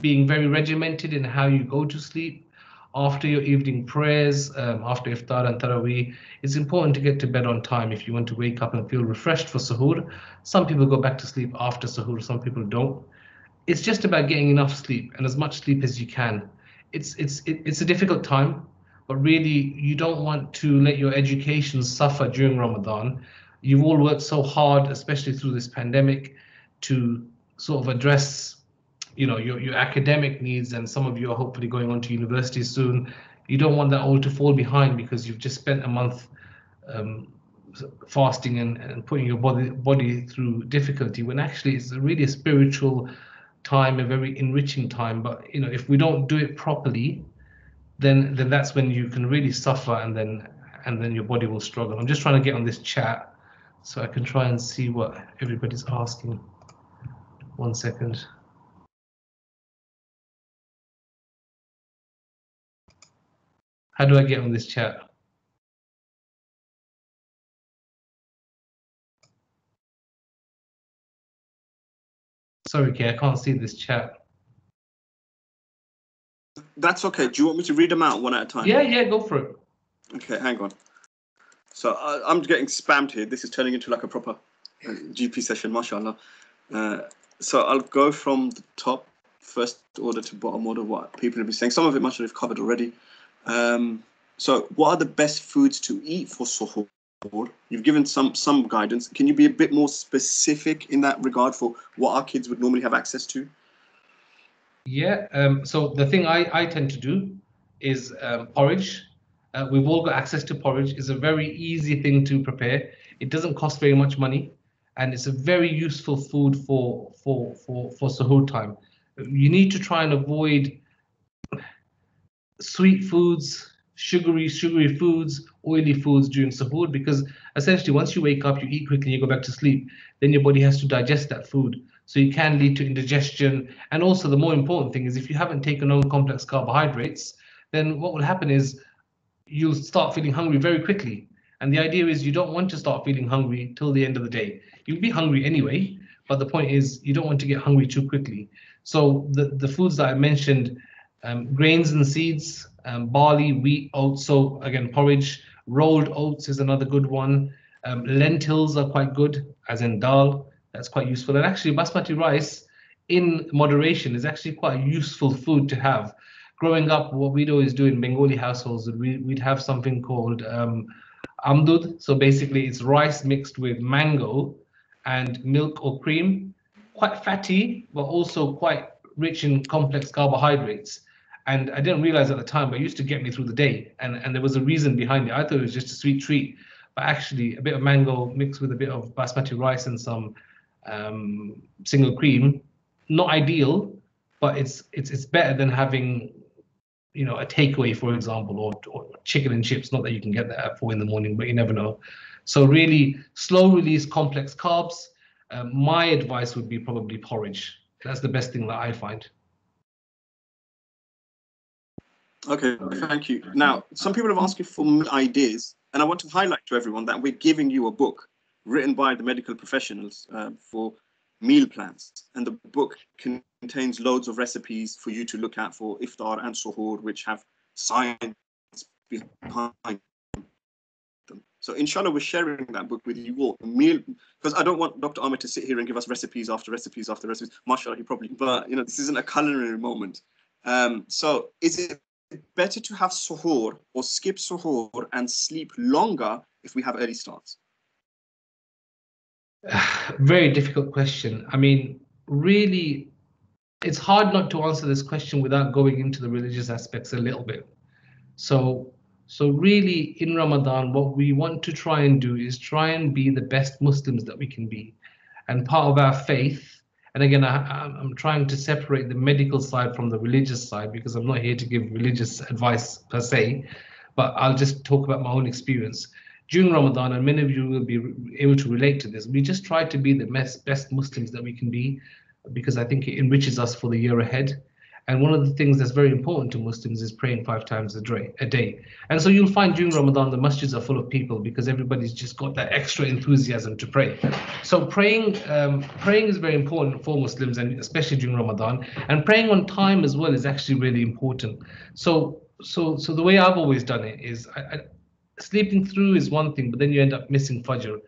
being very regimented in how you go to sleep after your evening prayers, um, after iftar and taraweeh. It's important to get to bed on time if you want to wake up and feel refreshed for suhoor. Some people go back to sleep after suhoor, some people don't. It's just about getting enough sleep and as much sleep as you can. It's it's it, it's a difficult time but really you don't want to let your education suffer during Ramadan. You've all worked so hard, especially through this pandemic, to sort of address, you know, your, your academic needs, and some of you are hopefully going on to university soon. You don't want that all to fall behind because you've just spent a month um, fasting and, and putting your body body through difficulty when actually it's really a spiritual time, a very enriching time. But you know, if we don't do it properly, then then that's when you can really suffer and then and then your body will struggle. I'm just trying to get on this chat so I can try and see what everybody's asking. One second. How do I get on this chat? Sorry, Kay, I can't see this chat. That's okay. Do you want me to read them out one at a time? Yeah, yeah, go for it. Okay, hang on. So uh, I'm getting spammed here. This is turning into like a proper uh, GP session, mashallah. Uh, so I'll go from the top, first order to bottom order, what people have been saying. Some of it, much have covered already. Um, so, what are the best foods to eat for suhoor? You've given some some guidance. Can you be a bit more specific in that regard for what our kids would normally have access to? Yeah, um, so the thing I, I tend to do is um, porridge. Uh, we've all got access to porridge. It's a very easy thing to prepare. It doesn't cost very much money, and it's a very useful food for for for for suhoor time. You need to try and avoid sweet foods, sugary, sugary foods, oily foods during suhoor because essentially once you wake up, you eat quickly, you go back to sleep, then your body has to digest that food. So you can lead to indigestion. And also the more important thing is if you haven't taken on complex carbohydrates, then what will happen is you'll start feeling hungry very quickly. And the idea is you don't want to start feeling hungry till the end of the day. You'll be hungry anyway, but the point is you don't want to get hungry too quickly. So the, the foods that I mentioned, um, grains and seeds, um, barley, wheat, oats. So again, porridge, rolled oats is another good one. Um, lentils are quite good, as in dal. That's quite useful. And actually, basmati rice in moderation is actually quite a useful food to have. Growing up, what we'd always do in Bengali households, we, would have something called um, amdud. So basically, it's rice mixed with mango and milk or cream. Quite fatty, but also quite rich in complex carbohydrates. And I didn't realize at the time, but it used to get me through the day. And, and there was a reason behind it. I thought it was just a sweet treat, but actually a bit of mango mixed with a bit of basmati rice and some um, single cream, not ideal, but it's it's it's better than having you know a takeaway, for example, or, or chicken and chips. Not that you can get that at four in the morning, but you never know. So really, slow release complex carbs. Um, my advice would be probably porridge. That's the best thing that I find. Okay, thank you. Now, some people have asked you for ideas, and I want to highlight to everyone that we're giving you a book written by the medical professionals uh, for meal plans. And the book contains loads of recipes for you to look at for iftar and suhoor, which have science behind them. So inshallah, we're sharing that book with you all. Meal, because I don't want Dr. Ahmed to sit here and give us recipes after recipes after recipes. Mashallah, he probably, but you know, this isn't a culinary moment. Um, so is it better to have suhoor or skip suhoor and sleep longer if we have early starts? Very difficult question. I mean, really, it's hard not to answer this question without going into the religious aspects a little bit. So, so really, in Ramadan, what we want to try and do is try and be the best Muslims that we can be. And part of our faith, and again, I, am trying to separate the medical side from the religious side because I'm not here to give religious advice per se, but I'll just talk about my own experience during Ramadan, and many of you will be able to relate to this, we just try to be the best, best Muslims that we can be because I think it enriches us for the year ahead. And one of the things that's very important to Muslims is praying five times a day. And so you'll find during Ramadan, the masjids are full of people because everybody's just got that extra enthusiasm to pray. So praying, um, praying is very important for Muslims, and especially during Ramadan. And praying on time as well is actually really important. So, so, so the way I've always done it is I, I sleeping through is one thing, but then you end up missing Fajr.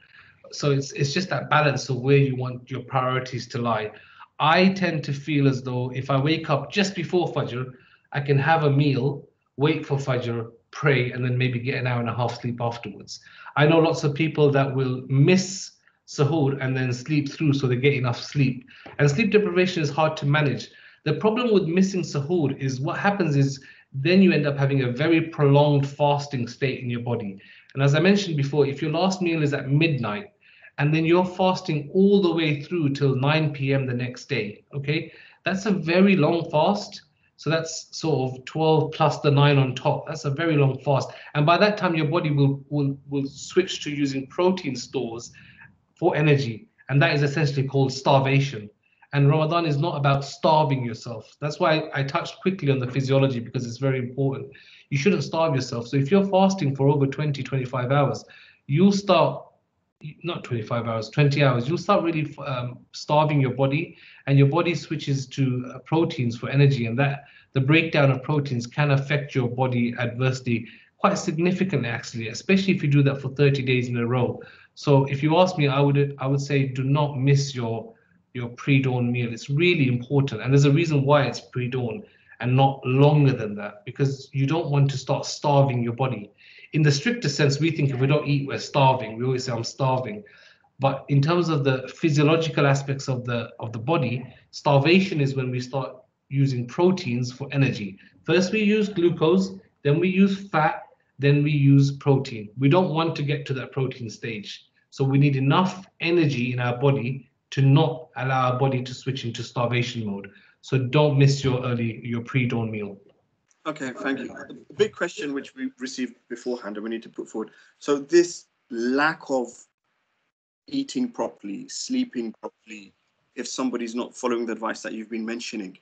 So it's it's just that balance of where you want your priorities to lie. I tend to feel as though if I wake up just before Fajr, I can have a meal, wait for Fajr, pray, and then maybe get an hour and a half sleep afterwards. I know lots of people that will miss suhoor and then sleep through so they get enough sleep. And sleep deprivation is hard to manage. The problem with missing suhoor is what happens is then you end up having a very prolonged fasting state in your body. And as I mentioned before, if your last meal is at midnight and then you're fasting all the way through till 9 p.m. the next day, okay, that's a very long fast. So that's sort of 12 plus the 9 on top. That's a very long fast. And by that time, your body will, will, will switch to using protein stores for energy. And that is essentially called starvation. And Ramadan is not about starving yourself. That's why I touched quickly on the physiology because it's very important. You shouldn't starve yourself. So if you're fasting for over 20, 25 hours, you'll start, not 25 hours, 20 hours, you'll start really um, starving your body and your body switches to uh, proteins for energy. And that the breakdown of proteins can affect your body adversely quite significantly, actually, especially if you do that for 30 days in a row. So if you ask me, I would I would say do not miss your your pre-dawn meal. It's really important. And there's a reason why it's pre-dawn and not longer than that, because you don't want to start starving your body. In the strictest sense, we think if we don't eat, we're starving. We always say, I'm starving. But in terms of the physiological aspects of the of the body, starvation is when we start using proteins for energy. First we use glucose, then we use fat, then we use protein. We don't want to get to that protein stage. So we need enough energy in our body to not allow our body to switch into starvation mode. So don't miss your early, your pre-dawn meal. Okay, thank you. The big question which we received beforehand and we need to put forward. So this lack of eating properly, sleeping properly, if somebody's not following the advice that you've been mentioning,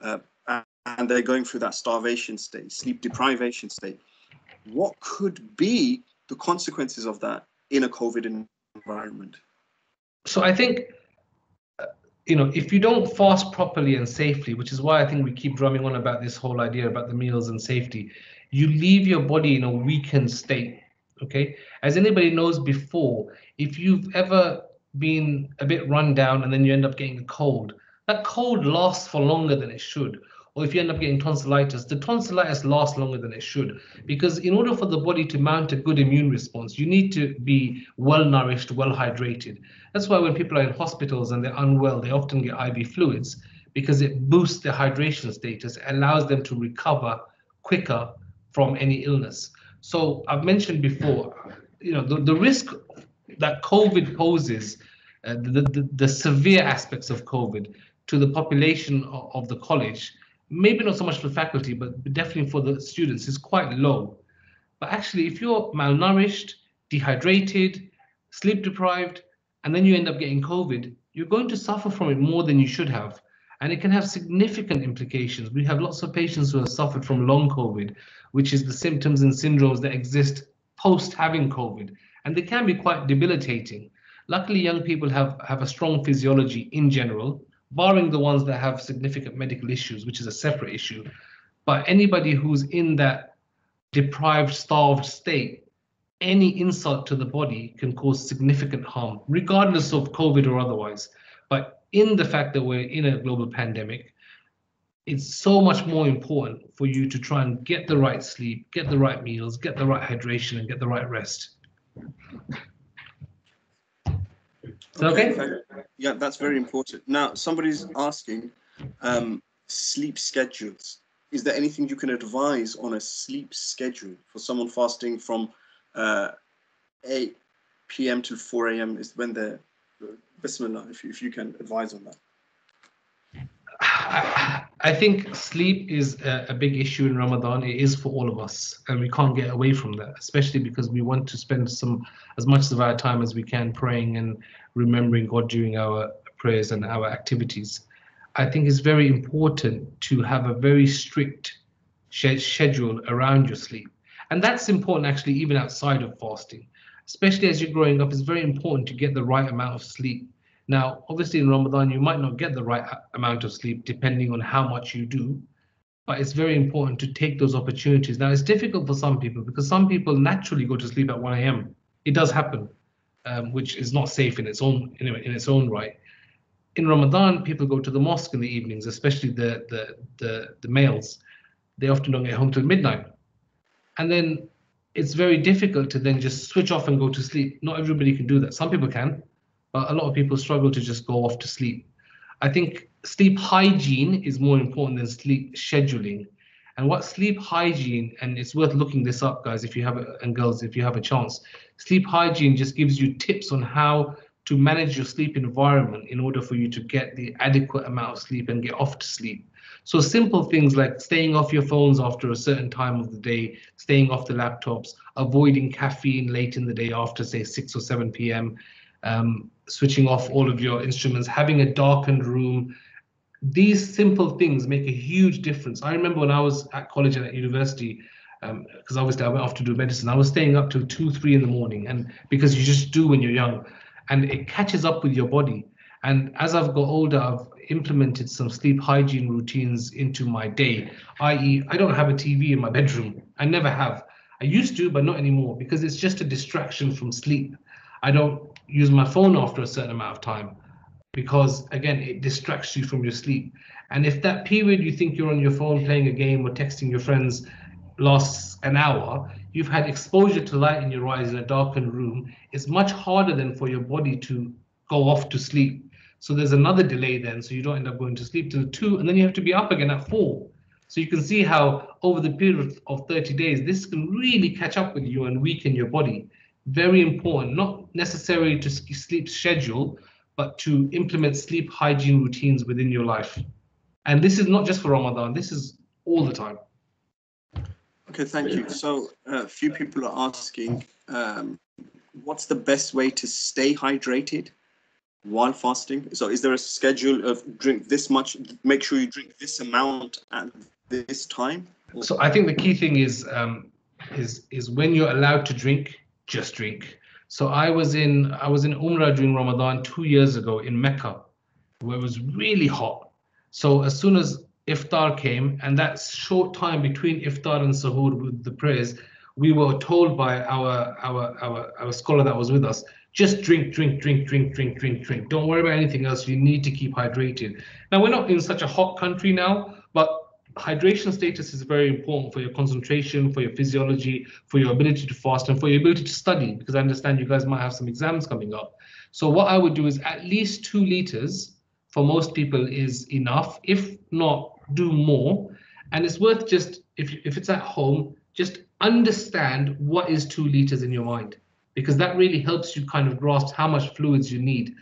uh, and they're going through that starvation state, sleep deprivation state, what could be the consequences of that in a COVID environment? So I think, you know, if you don't fast properly and safely, which is why I think we keep drumming on about this whole idea about the meals and safety, you leave your body in a weakened state. Okay, as anybody knows before, if you've ever been a bit run down and then you end up getting a cold, that cold lasts for longer than it should or if you end up getting tonsillitis, the tonsillitis lasts longer than it should. Because in order for the body to mount a good immune response, you need to be well nourished, well hydrated. That's why when people are in hospitals and they're unwell, they often get IV fluids because it boosts their hydration status, allows them to recover quicker from any illness. So I've mentioned before, you know, the, the risk that COVID poses, uh, the, the, the severe aspects of COVID to the population of, of the college maybe not so much for the faculty, but definitely for the students, is quite low. But actually, if you're malnourished, dehydrated, sleep deprived, and then you end up getting COVID, you're going to suffer from it more than you should have. And it can have significant implications. We have lots of patients who have suffered from long COVID, which is the symptoms and syndromes that exist post having COVID. And they can be quite debilitating. Luckily, young people have, have a strong physiology in general, barring the ones that have significant medical issues, which is a separate issue. But anybody who's in that deprived, starved state, any insult to the body can cause significant harm, regardless of COVID or otherwise. But in the fact that we're in a global pandemic, it's so much more important for you to try and get the right sleep, get the right meals, get the right hydration, and get the right rest. Is that okay? okay? Yeah, that's very important. Now, somebody's asking um, sleep schedules. Is there anything you can advise on a sleep schedule for someone fasting from uh, 8 p.m. to 4 a.m. is when they're, Bismillah, if you, if you can advise on that. I, think sleep is a, a, big issue in Ramadan. It is for all of us, and we can't get away from that, especially because we want to spend some as much of our time as we can praying and remembering God during our prayers and our activities. I think it's very important to have a very strict schedule around your sleep. And that's important actually even outside of fasting. Especially as you're growing up, it's very important to get the right amount of sleep now, obviously in Ramadan, you might not get the right amount of sleep depending on how much you do, but it's very important to take those opportunities. Now, it's difficult for some people because some people naturally go to sleep at 1 a.m. It does happen, um, which is not safe in its own in, in its own right. In Ramadan, people go to the mosque in the evenings, especially the the the, the males. They often don't get home till midnight, and then it's very difficult to then just switch off and go to sleep. Not everybody can do that. Some people can, but a lot of people struggle to just go off to sleep. I think sleep hygiene is more important than sleep scheduling. And what sleep hygiene, and it's worth looking this up, guys, if you have a, and girls, if you have a chance. Sleep hygiene just gives you tips on how to manage your sleep environment in order for you to get the adequate amount of sleep and get off to sleep. So simple things like staying off your phones after a certain time of the day, staying off the laptops, avoiding caffeine late in the day after say 6 or 7 p.m., um, switching off all of your instruments, having a darkened room. These simple things make a huge difference. I remember when I was at college and at university, because um, obviously I went off to do medicine, I was staying up till two, three in the morning, and because you just do when you're young, and it catches up with your body. And as I've got older, I've implemented some sleep hygiene routines into my day, i.e., I don't have a TV in my bedroom. I never have. I used to, but not anymore because it's just a distraction from sleep. I don't use my phone after a certain amount of time because again it distracts you from your sleep. And if that period you think you're on your phone playing a game or texting your friends lasts an hour you've had exposure to light in your eyes in a darkened room it's much harder than for your body to go off to sleep. So there's another delay then so you don't end up going to sleep till two and then you have to be up again at four. So you can see how over the period of 30 days this can really catch up with you and weaken your body. Very important, not necessarily to sleep schedule, but to implement sleep hygiene routines within your life. And this is not just for Ramadan, this is all the time. Okay, thank you. So a uh, few people are asking, um, what's the best way to stay hydrated while fasting? So is there a schedule of drink this much, make sure you drink this amount at this time? So I think the key thing is um, is is when you're allowed to drink, just drink. So I was in I was in Umrah during Ramadan two years ago in Mecca, where it was really hot. So as soon as iftar came, and that short time between iftar and sahur with the prayers, we were told by our our our our scholar that was with us, just drink, drink, drink, drink, drink, drink, drink. Don't worry about anything else. You need to keep hydrated. Now we're not in such a hot country now, hydration status is very important for your concentration, for your physiology, for your ability to fast, and for your ability to study. Because I understand you guys might have some exams coming up. So what I would do is at least two liters for most people is enough. If not, do more. And it's worth just, if, if it's at home, just understand what is two liters in your mind, because that really helps you kind of grasp how much fluids you need.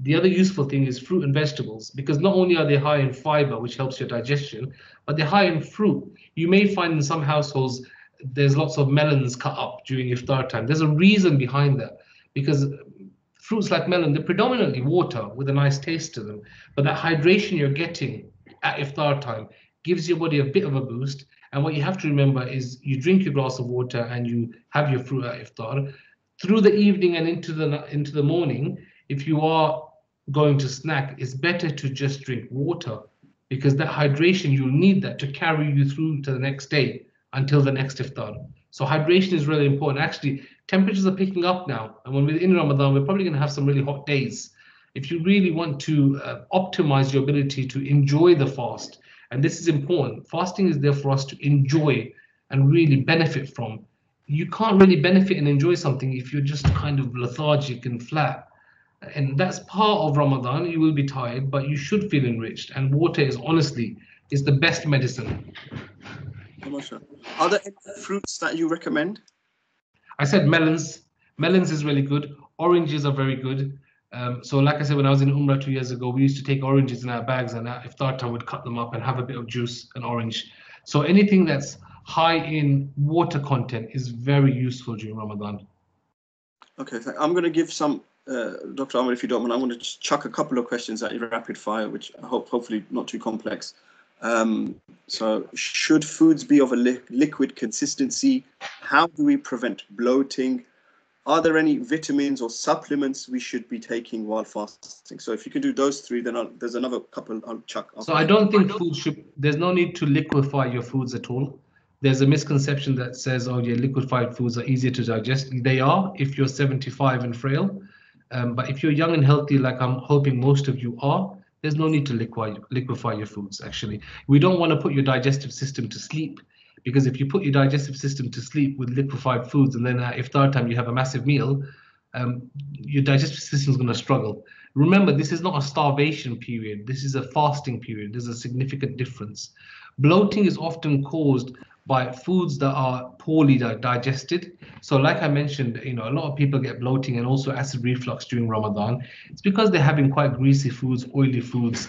The other useful thing is fruit and vegetables, because not only are they high in fiber, which helps your digestion, but they're high in fruit. You may find in some households there's lots of melons cut up during iftar time. There's a reason behind that, because fruits like melon, they're predominantly water with a nice taste to them, but that hydration you're getting at iftar time gives your body a bit of a boost. And what you have to remember is you drink your glass of water and you have your fruit at iftar. Through the evening and into the into the morning, if you are going to snack, it's better to just drink water because that hydration you'll need that to carry you through to the next day until the next iftar. So hydration is really important. Actually, temperatures are picking up now, and when we're in Ramadan, we're probably going to have some really hot days if you really want to uh, optimize your ability to enjoy the fast, and this is important, fasting is there for us to enjoy and really benefit from. You can't really benefit and enjoy something if you're just kind of lethargic and flat. And that's part of Ramadan. You will be tired, but you should feel enriched. And water is honestly is the best medicine. Are there any fruits that you recommend? I said melons. Melons is really good. Oranges are very good. Um, so like I said, when I was in Umrah two years ago, we used to take oranges in our bags and at iftar time would cut them up and have a bit of juice and orange. So anything that's high in water content is very useful during Ramadan. Okay, I'm going to give some, uh, Dr. Ahmed, if you don't mind, I'm going to chuck a couple of questions at you rapid fire, which I hope hopefully not too complex. Um, so should foods be of a li liquid consistency? How do we prevent bloating? are there any vitamins or supplements we should be taking while fasting? So if you can do those three, then I'll, there's another couple I'll chuck. So I don't think food should, there's no need to liquefy your foods at all. There's a misconception that says, oh, your liquefied foods are easier to digest. They are if you're 75 and frail. Um, but if you're young and healthy, like I'm hoping most of you are, there's no need to liquefy, liquefy your foods, actually. We don't want to put your digestive system to sleep because if you put your digestive system to sleep with liquefied foods and then at iftar time you have a massive meal, um, your digestive system is going to struggle. Remember, this is not a starvation period. This is a fasting period. There's a significant difference. Bloating is often caused by foods that are poorly digested. So like I mentioned, you know, a lot of people get bloating and also acid reflux during Ramadan. It's because they're having quite greasy foods, oily foods.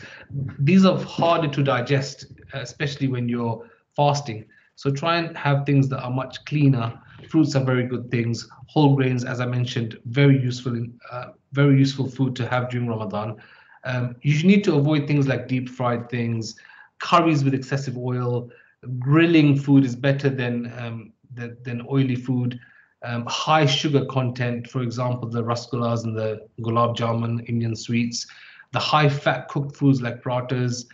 These are harder to digest, especially when you're fasting. So try and have things that are much cleaner. Fruits are very good things. Whole grains, as I mentioned, very useful, uh, very useful food to have during Ramadan. Um, you need to avoid things like deep fried things, curries with excessive oil. Grilling food is better than um, than, than oily food. Um, high sugar content, for example, the rasgullas and the gulab jamun, Indian sweets. The high fat cooked foods like pratas,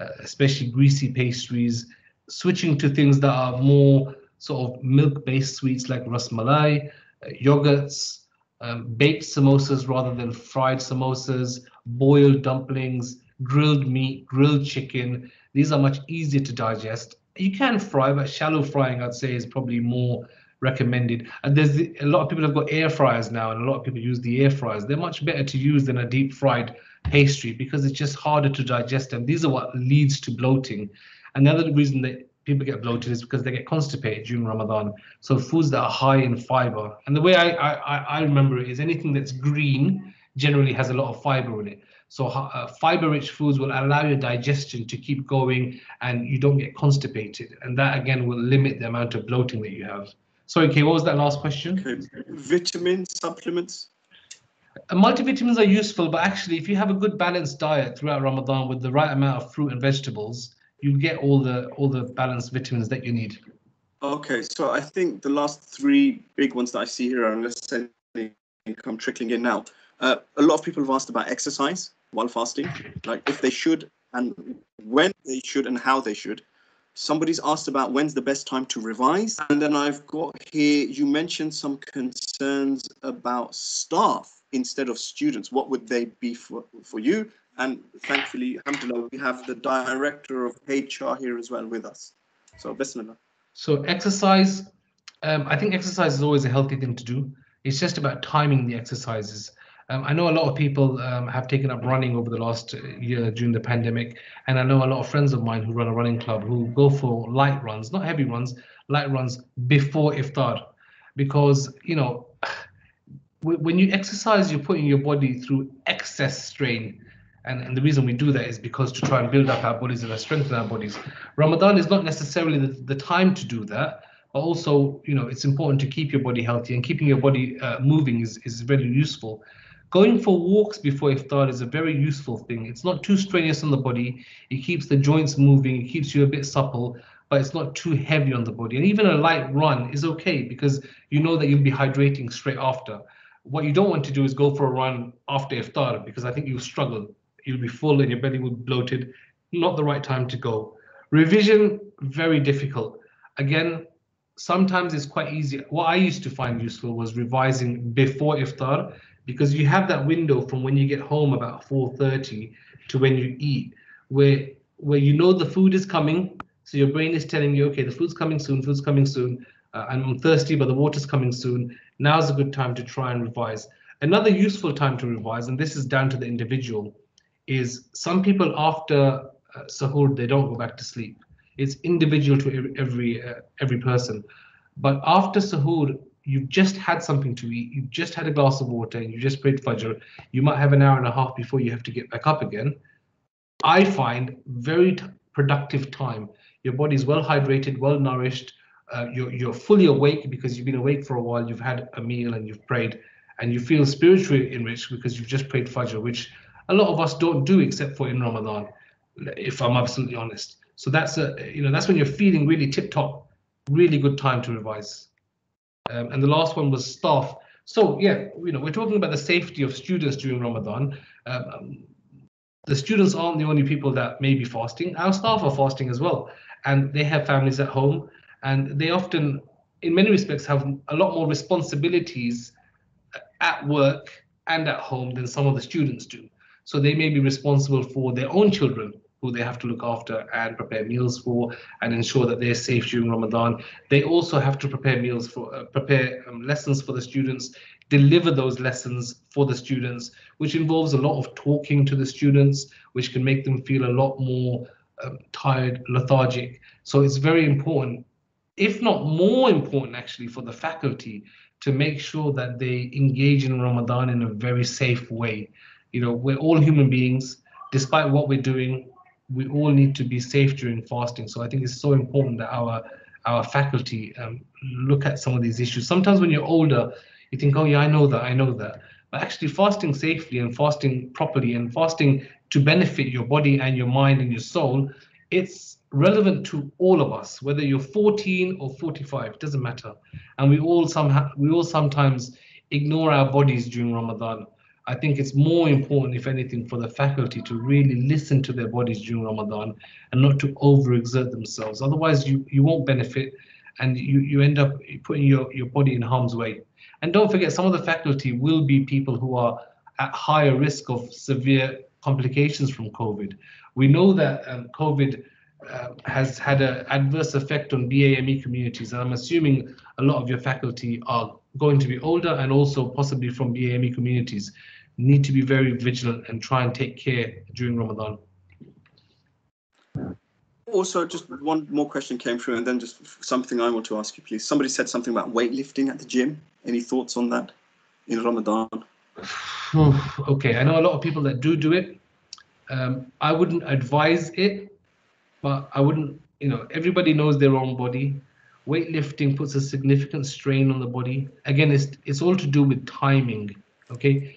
uh, especially greasy pastries switching to things that are more sort of milk-based sweets like ras malai, uh, yogurts, um, baked samosas rather than fried samosas, boiled dumplings, grilled meat, grilled chicken. These are much easier to digest. You can fry, but shallow frying, I'd say, is probably more recommended. And there's the, a lot of people have got air fryers now, and a lot of people use the air fryers. They're much better to use than a deep fried pastry because it's just harder to digest. And these are what leads to bloating. Another reason that people get bloated is because they get constipated during Ramadan. So foods that are high in fiber, and the way I I, I remember it is anything that's green generally has a lot of fiber in it. So uh, fiber-rich foods will allow your digestion to keep going and you don't get constipated. And that again will limit the amount of bloating that you have. Sorry, Kay, what was that last question? Okay. Vitamin supplements. Uh, multivitamins are useful, but actually, if you have a good balanced diet throughout Ramadan with the right amount of fruit and vegetables, you get all the all the balanced vitamins that you need. Okay, so I think the last three big ones that I see here, are unless any come trickling in now, uh, a lot of people have asked about exercise while fasting, like if they should and when they should and how they should. Somebody's asked about when's the best time to revise. And then I've got here, you mentioned some concerns about staff instead of students. What would they be for, for you? And thankfully, alhamdulillah, we have the director of HR here as well with us. So, bismillah. So exercise, um, I think exercise is always a healthy thing to do. It's just about timing the exercises. Um, I know a lot of people um, have taken up running over the last year during the pandemic, and I know a lot of friends of mine who run a running club who go for light runs, not heavy runs, light runs before iftar, because you know when you exercise, you're putting your body through excess strain. And, and the reason we do that is because to try and build up our bodies and strengthen our bodies. Ramadan is not necessarily the, the time to do that, but also, you know, it's important to keep your body healthy and keeping your body uh, moving is, is very useful. Going for walks before iftar is a very useful thing. It's not too strenuous on the body. It keeps the joints moving. It keeps you a bit supple, but it's not too heavy on the body. And even a light run is okay because you know that you'll be hydrating straight after. What you don't want to do is go for a run after iftar because I think you'll struggle. You'll be full and your belly will be bloated. Not the right time to go. Revision, very difficult. Again, sometimes it's quite easy. What I used to find useful was revising before iftar because you have that window from when you get home about 4.30 to when you eat where where you know the food is coming. So your brain is telling you okay the food's coming soon food's coming soon uh, i'm thirsty but the water's coming soon. Now's a good time to try and revise. Another useful time to revise and this is down to the individual is some people after uh, sahur they don't go back to sleep. It's individual to every uh, every person. But after sahur you've just had something to eat, you've just had a glass of water, and you just prayed Fajr, you might have an hour and a half before you have to get back up again. I find very productive time. Your body's well hydrated, well nourished. Uh, you're, you're fully awake because you've been awake for a while. You've had a meal and you've prayed, and you feel spiritually enriched because you've just prayed Fajr, which a lot of us don't do except for in Ramadan, if I'm absolutely honest. So that's a you know that's when you're feeling really tip top, really good time to revise. Um, and the last one was staff. So yeah, you know, we're talking about the safety of students during Ramadan. Um, the students aren't the only people that may be fasting. Our staff are fasting as well, and they have families at home, and they often, in many respects, have a lot more responsibilities at work and at home than some of the students do. So they may be responsible for their own children who they have to look after and prepare meals for and ensure that they're safe during Ramadan. They also have to prepare meals for, uh, prepare um, lessons for the students, deliver those lessons for the students, which involves a lot of talking to the students, which can make them feel a lot more um, tired, lethargic. So it's very important, if not more important actually, for the faculty to make sure that they engage in Ramadan in a very safe way. You know, we're all human beings. Despite what we're doing, we all need to be safe during fasting. So I think it's so important that our our faculty um, look at some of these issues. Sometimes when you're older, you think, oh yeah, I know that, I know that. But actually fasting safely and fasting properly and fasting to benefit your body and your mind and your soul, it's relevant to all of us, whether you're 14 or 45, it doesn't matter. And we all somehow we all sometimes ignore our bodies during Ramadan. I think it's more important, if anything, for the faculty to really listen to their bodies during Ramadan and not to overexert themselves. Otherwise, you, you won't benefit and you, you end up putting your, your body in harm's way. And don't forget, some of the faculty will be people who are at higher risk of severe complications from COVID. We know that um, COVID uh, has had an adverse effect on BAME communities, and I'm assuming a lot of your faculty are going to be older and also possibly from BAME communities need to be very vigilant and try and take care during Ramadan. Also, just one more question came through, and then just something I want to ask you, please. Somebody said something about weightlifting at the gym. Any thoughts on that in Ramadan? okay, I know a lot of people that do do it. Um, I wouldn't advise it, but I wouldn't, you know, everybody knows their own body. Weightlifting puts a significant strain on the body. Again, it's it's all to do with timing. Okay.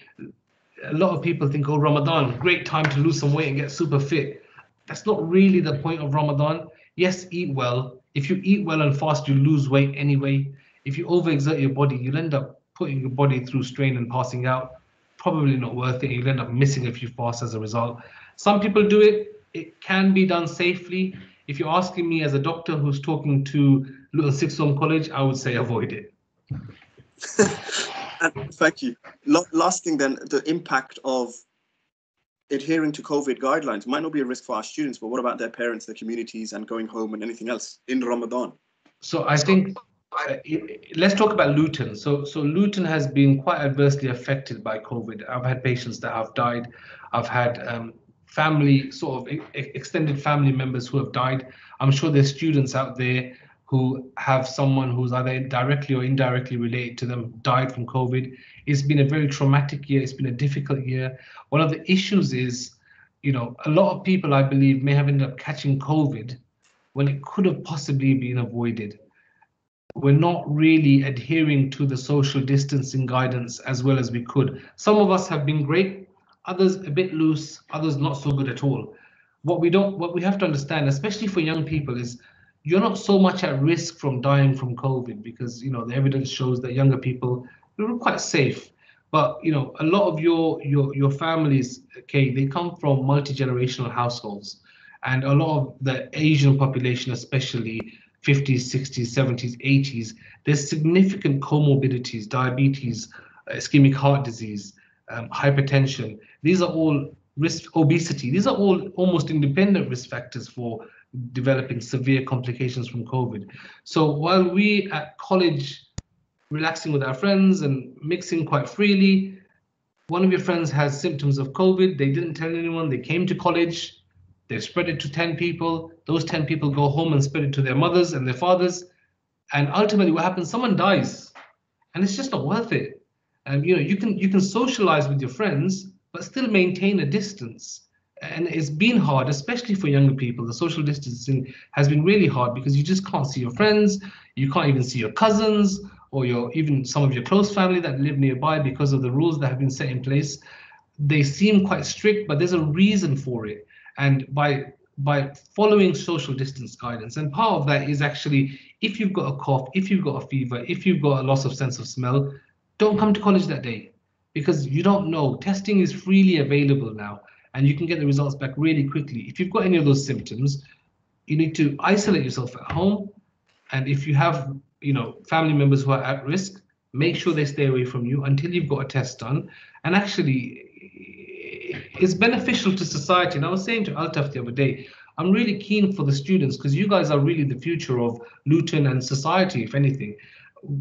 A lot of people think, oh, Ramadan, great time to lose some weight and get super fit. That's not really the point of Ramadan. Yes, eat well. If you eat well and fast, you lose weight anyway. If you overexert your body, you'll end up putting your body through strain and passing out. Probably not worth it. You'll end up missing a few fasts as a result. Some people do it. It can be done safely. If you're asking me as a doctor who's talking to Sixth Form College, I would say avoid it. And thank you. Last thing then, the impact of adhering to COVID guidelines might not be a risk for our students, but what about their parents, their communities, and going home and anything else in Ramadan? So I think uh, let's talk about Luton. So so Luton has been quite adversely affected by COVID. I've had patients that have died. I've had um, family sort of e- extended family members who have died. I'm sure there's students out there who have someone who's either directly or indirectly related to them died from COVID. It's been a very traumatic year. It's been a difficult year. One of the issues is, you know, a lot of people I believe may have ended up catching COVID when it could have possibly been avoided. We're not really adhering to the social distancing guidance as well as we could. Some of us have been great, others a bit loose, others not so good at all. What we don't, what we have to understand, especially for young people, is you're not so much at risk from dying from COVID because you know the evidence shows that younger people are quite safe. But you know, a lot of your your your families, okay, they come from multi-generational households, and a lot of the Asian population, especially 50s, 60s, 70s, 80s, there's significant comorbidities, diabetes, ischemic heart disease, um, hypertension. These are all risk obesity. These are all almost independent risk factors for developing severe complications from COVID. So while we at college relaxing with our friends and mixing quite freely, one of your friends has symptoms of COVID, they didn't tell anyone, they came to college, They've spread it to 10 people, those 10 people go home and spread it to their mothers and their fathers. And ultimately what happens, someone dies. And it's just not worth it. And you know, you can you can socialize with your friends, but still maintain a distance and it's been hard, especially for younger people. The social distancing has been really hard because you just can't see your friends, you can't even see your cousins or your even some of your close family that live nearby because of the rules that have been set in place. They seem quite strict, but there's a reason for it. And by by following social distance guidance, and part of that is actually if you've got a cough, if you've got a fever, if you've got a loss of sense of smell, don't come to college that day because you don't know. Testing is freely available now and you can get the results back really quickly. If you've got any of those symptoms, you need to isolate yourself at home. And if you have, you know, family members who are at risk, make sure they stay away from you until you've got a test done. And actually, it's beneficial to society. And I was saying to Altaf the other day, I'm really keen for the students because you guys are really the future of Luton and society, if anything.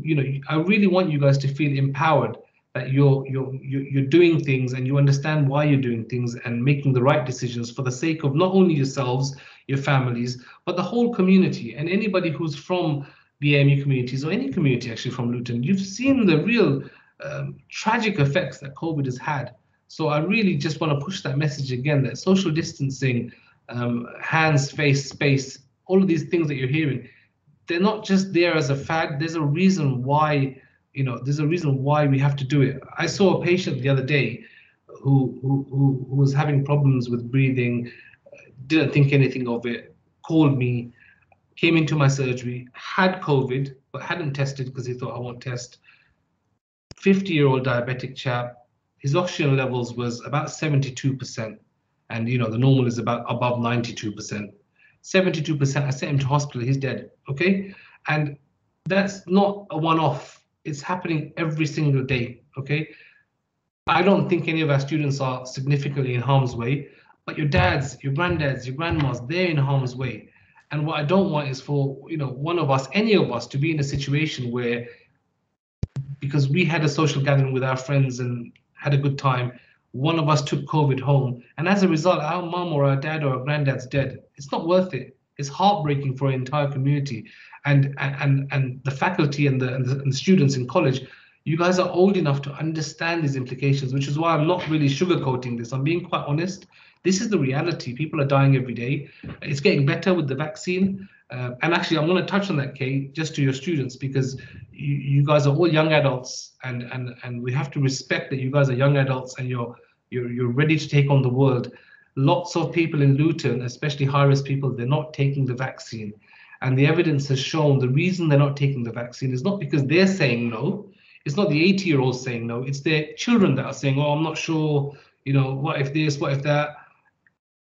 You know, I really want you guys to feel empowered that you're you're you're doing things and you understand why you're doing things and making the right decisions for the sake of not only yourselves, your families, but the whole community and anybody who's from the BAME communities or any community actually from Luton. You've seen the real um, tragic effects that COVID has had. So I really just want to push that message again that social distancing, um, hands, face, space, all of these things that you're hearing, they're not just there as a fad. There's a reason why you know, there's a reason why we have to do it. I saw a patient the other day who who, who, was having problems with breathing, didn't think anything of it, called me, came into my surgery, had COVID, but hadn't tested because he thought I won't test. 50 year old diabetic chap, his oxygen levels was about 72%. And you know, the normal is about above 92%. 72%, I sent him to hospital, he's dead. Okay. And that's not a one off it's happening every single day. Okay. I don't think any of our students are significantly in harm's way, but your dads, your granddads, your grandmas, they're in harm's way. And what I don't want is for you know one of us, any of us, to be in a situation where because we had a social gathering with our friends and had a good time, one of us took COVID home, and as a result, our mom or our dad or our granddad's dead. It's not worth it. It's heartbreaking for an entire community and and and the faculty and the, and the, and the students in college you guys are old enough to understand these implications which is why i'm not really sugarcoating this i'm being quite honest This is the reality. People are dying every day. It's getting better with the vaccine. Uh, and actually, I'm going to touch on that, Kay just to your students, because you, you guys are all young adults, and and and we have to respect that you guys are young adults and you're you're you're ready to take on the world. Lots of people in Luton, especially high risk people, they're not taking the vaccine. And the evidence has shown the reason they're not taking the vaccine is not because they're saying no. It's not the 80 year olds saying no. It's their children that are saying, oh, I'm not sure, you know, what if this, what if that.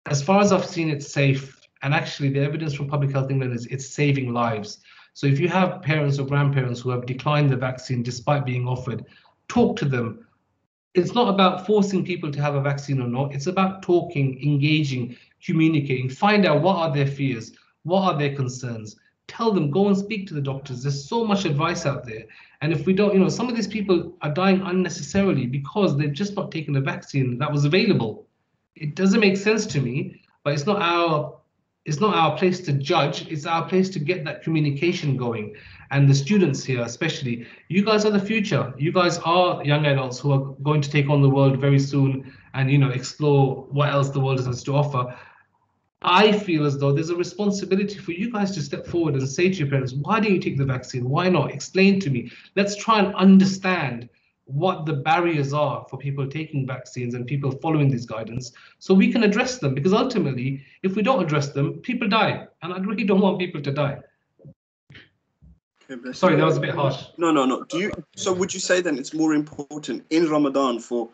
As far as I've seen, it's safe. And actually, the evidence from Public Health England is it's saving lives. So if you have parents or grandparents who have declined the vaccine despite being offered, talk to them. It's not about forcing people to have a vaccine or not. It's about talking, engaging, communicating, find out what are their fears, what are their concerns? Tell them, go and speak to the doctors. There's so much advice out there. And if we don't, you know, some of these people are dying unnecessarily because they've just not taken the vaccine that was available. It doesn't make sense to me, but it's not our it's not our place to judge. It's our place to get that communication going. And the students here, especially, you guys are the future. You guys are young adults who are going to take on the world very soon and you know explore what else the world has to offer. I feel as though there's a responsibility for you guys to step forward and say to your parents, why do you take the vaccine? Why not? Explain to me. Let's try and understand what the barriers are for people taking vaccines and people following these guidance so we can address them because ultimately if we don't address them people die and i really don't want people to die sorry that was a bit harsh No, no, no. Do you? So would you say then it's more important in Ramadan for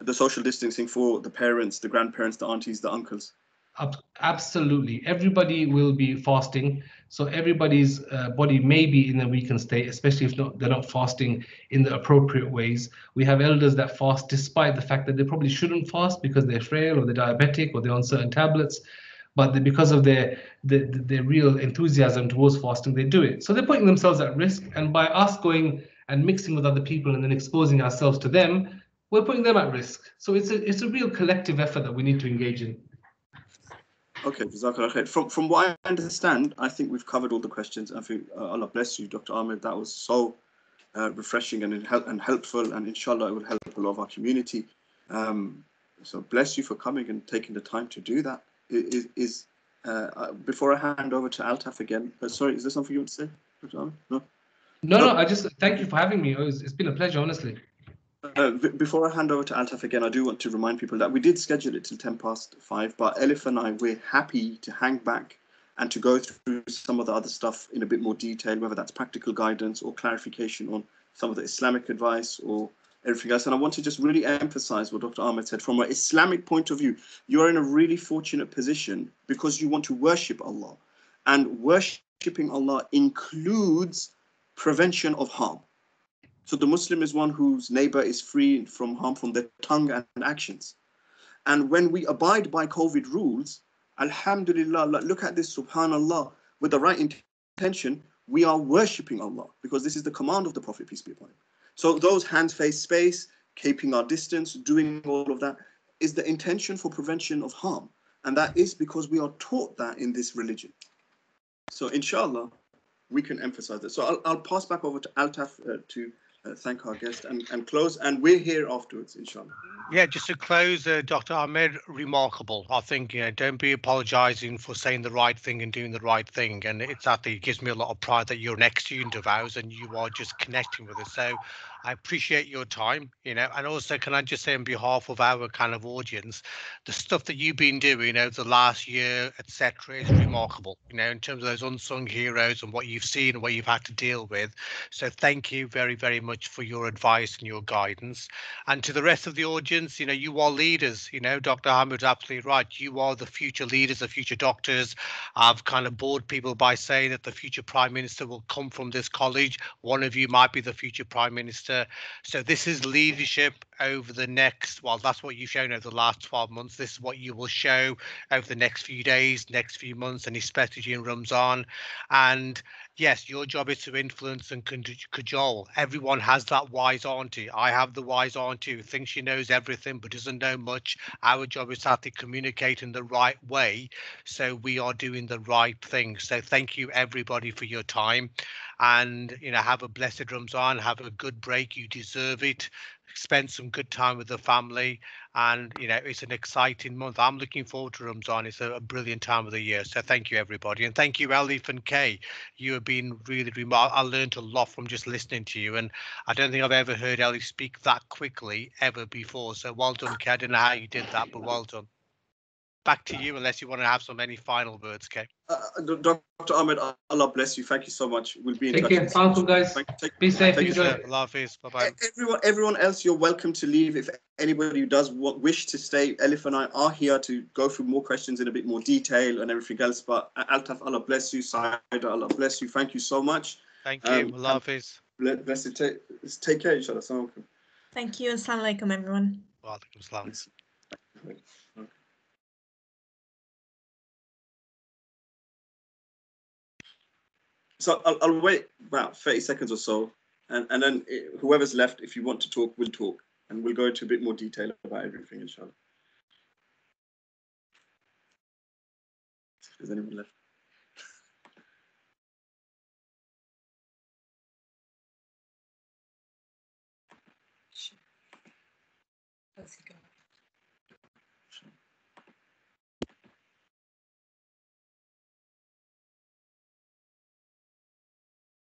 the social distancing for the parents, the grandparents, the aunties, the uncles? Absolutely. Everybody will be fasting. So everybody's uh, body may be in a weakened state, especially if not they're not fasting in the appropriate ways. We have elders that fast despite the fact that they probably shouldn't fast because they're frail or they're diabetic or they're on certain tablets. But they, because of their, their their real enthusiasm towards fasting, they do it. So they're putting themselves at risk. And by us going and mixing with other people and then exposing ourselves to them, we're putting them at risk. So it's a it's a real collective effort that we need to engage in. Okay, From from what I understand, I think we've covered all the questions. I think uh, Allah bless you, Dr. Ahmed. That was so uh, refreshing and and helpful, and inshallah it will help a lot of our community. Um, so bless you for coming and taking the time to do that. Is, is uh, uh, before I hand over to Altaf again? Uh, sorry, is there something you want to say. Ahmed? No. No, no, I just thank you for having me. It was, it's been a pleasure, honestly. Uh, before I hand over to Altaf again, I do want to remind people that we did schedule it till 10 past 5, but Elif and I, we're happy to hang back and to go through some of the other stuff in a bit more detail, whether that's practical guidance or clarification on some of the Islamic advice or everything else. And I want to just really emphasize what Dr. Ahmed said. From an Islamic point of view, you're in a really fortunate position because you want to worship Allah. And worshipping Allah includes prevention of harm. So the Muslim is one whose neighbor is free from harm from their tongue and actions. And when we abide by COVID rules, Alhamdulillah, look at this, subhanallah, with the right intention, we are worshipping Allah because this is the command of the Prophet, peace be upon him. So those hands face space, keeping our distance, doing all of that is the intention for prevention of harm. And that is because we are taught that in this religion. So inshallah, we can emphasize that. So I'll, I'll pass back over to Altaf uh, to uh, thank our guest and, and close. And we're here afterwards, inshallah. Yeah, just to close, uh, Dr. Ahmed, remarkable. I think you know, don't be apologising for saying the right thing and doing the right thing. And it's that it gives me a lot of pride that you're an ex-student of ours and you are just connecting with us. So I appreciate your time, you know, and also can I just say on behalf of our kind of audience, the stuff that you've been doing over the last year, etc., is remarkable, you know, in terms of those unsung heroes and what you've seen and what you've had to deal with. So thank you very, very much for your advice and your guidance. And to the rest of the audience, you know, you are leaders, you know, Dr. Ahmed's absolutely right. You are the future leaders, the future doctors. I've kind of bored people by saying that the future prime minister will come from this college. One of you might be the future prime minister. Uh, so this is leadership over the next, well, that's what you've shown over the last 12 months. This is what you will show over the next few days, next few months, and especially in Ramzan. And yes, your job is to influence and cajole. Everyone has that wise auntie. I have the wise auntie who thinks she knows everything but doesn't know much. Our job is to have to communicate in the right way so we are doing the right thing. So thank you everybody for your time and you know have a blessed Ramzan, have a good break. You deserve it. Spend some good time with the family. And, you know, it's an exciting month. I'm looking forward to Ramadan. It's a, a brilliant time of the year. So thank you, everybody. And thank you, Elif and Kay. You have been really remarkable. I learned a lot from just listening to you. And I don't think I've ever heard Elif speak that quickly ever before. So well done, Kay. I don't know how you did that, but well done back to you unless you want to have some any final words, Kay. Uh, Dr. Ahmed, Allah bless you. Thank you so much. We'll be in Take touch. care. Assalamu guys. Thank, take, Be safe. Thank you, Enjoy. sir. Allah Hafiz. Bye bye. Everyone, everyone else, you're welcome to leave. If anybody who does wa- wish to stay, Elif and I are here to go through more questions in a bit more detail and everything else. But uh, Altaf, Allah bless you. Sayeda, Allah bless you. Thank you so much. Thank you. Um, Allah Hafiz. Ble- Bless you. Take, take care, inshallah. Assalamu alaikum. Thank you. Assalamu alaikum, everyone. Wa alaikum So I'll, I'll wait about 30 seconds or so. And, and then eh, whoever's left, if you want to talk, we'll talk. And we'll go into a bit more detail about everything, inshallah. There's anyone left.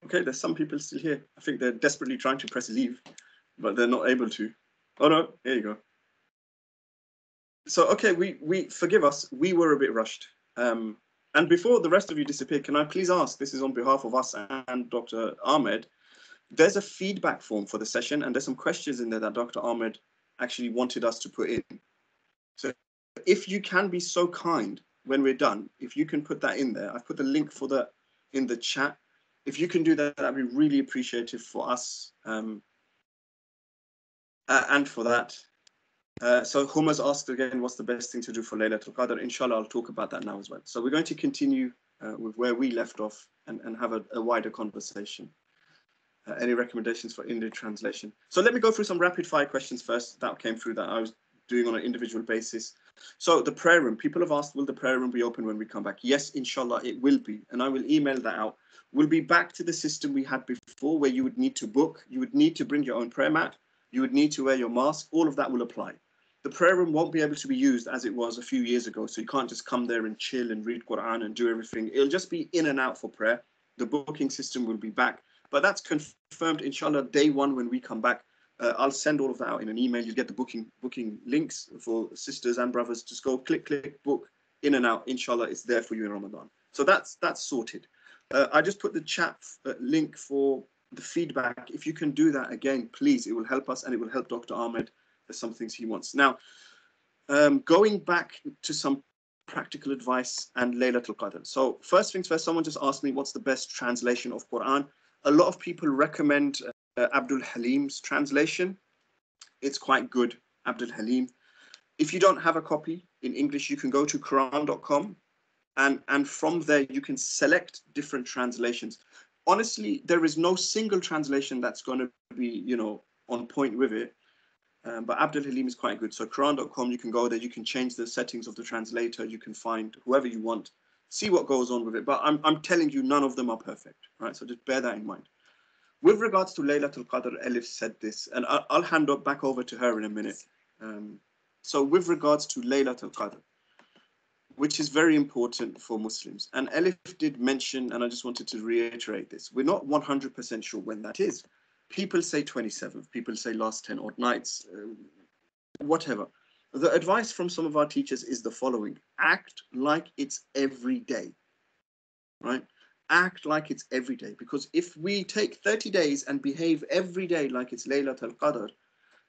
Okay, there's some people still here. I think they're desperately trying to press leave, but they're not able to. Oh no, here you go. So okay, we we forgive us. We were a bit rushed. Um, and before the rest of you disappear, can I please ask? This is on behalf of us and Dr. Ahmed. There's a feedback form for the session, and there's some questions in there that Dr. Ahmed actually wanted us to put in. So if you can be so kind when we're done, if you can put that in there, I've put the link for that in the chat if you can do that, that'd be really appreciative for us um, uh, and for that. Uh, so Huma's asked again, what's the best thing to do for Laylatul Qadr? Inshallah, I'll talk about that now as well. So we're going to continue uh, with where we left off and, and have a, a wider conversation. Uh, any recommendations for Indian translation? So let me go through some rapid fire questions first that came through that I was doing on an individual basis. So the prayer room, people have asked, will the prayer room be open when we come back? Yes, inshallah, it will be. And I will email that out. We'll be back to the system we had before where you would need to book, you would need to bring your own prayer mat, you would need to wear your mask, all of that will apply. The prayer room won't be able to be used as it was a few years ago. So you can't just come there and chill and read Quran and do everything. It'll just be in and out for prayer. The booking system will be back. But that's confirmed, inshallah, day one when we come back. Uh, I'll send all of that out in an email. You'll get the booking booking links for sisters and brothers. Just go click, click, book, in and out. Inshallah, it's there for you in Ramadan. So that's that's sorted. Uh, I just put the chat uh, link for the feedback. If you can do that again, please, it will help us and it will help Dr. Ahmed. There's some things he wants. Now, um, going back to some practical advice and Laylatul Qadr. So first things first, someone just asked me what's the best translation of Quran. A lot of people recommend uh, Abdul Halim's translation. It's quite good, Abdul Halim. If you don't have a copy in English, you can go to Quran.com and, and from there you can select different translations. Honestly, there is no single translation that's going to be, you know, on point with it. Um, but Abdul Halim is quite good. So Quran.com, you can go there, you can change the settings of the translator, you can find whoever you want, see what goes on with it. But I'm, I'm telling you, none of them are perfect, right? So just bear that in mind. With regards to Laylatul Qadr, Elif said this, and I'll, hand back over to her in a minute. Um, so with regards to Laylatul Qadr, which is very important for Muslims, and Elif did mention, and I just wanted to reiterate this, we're not 100% sure when that is. People say 27th, people say last 10 odd nights, uh, whatever. The advice from some of our teachers is the following act like it's every day, right? Act like it's every day. Because if we take 30 days and behave every day like it's Laylat al Qadr,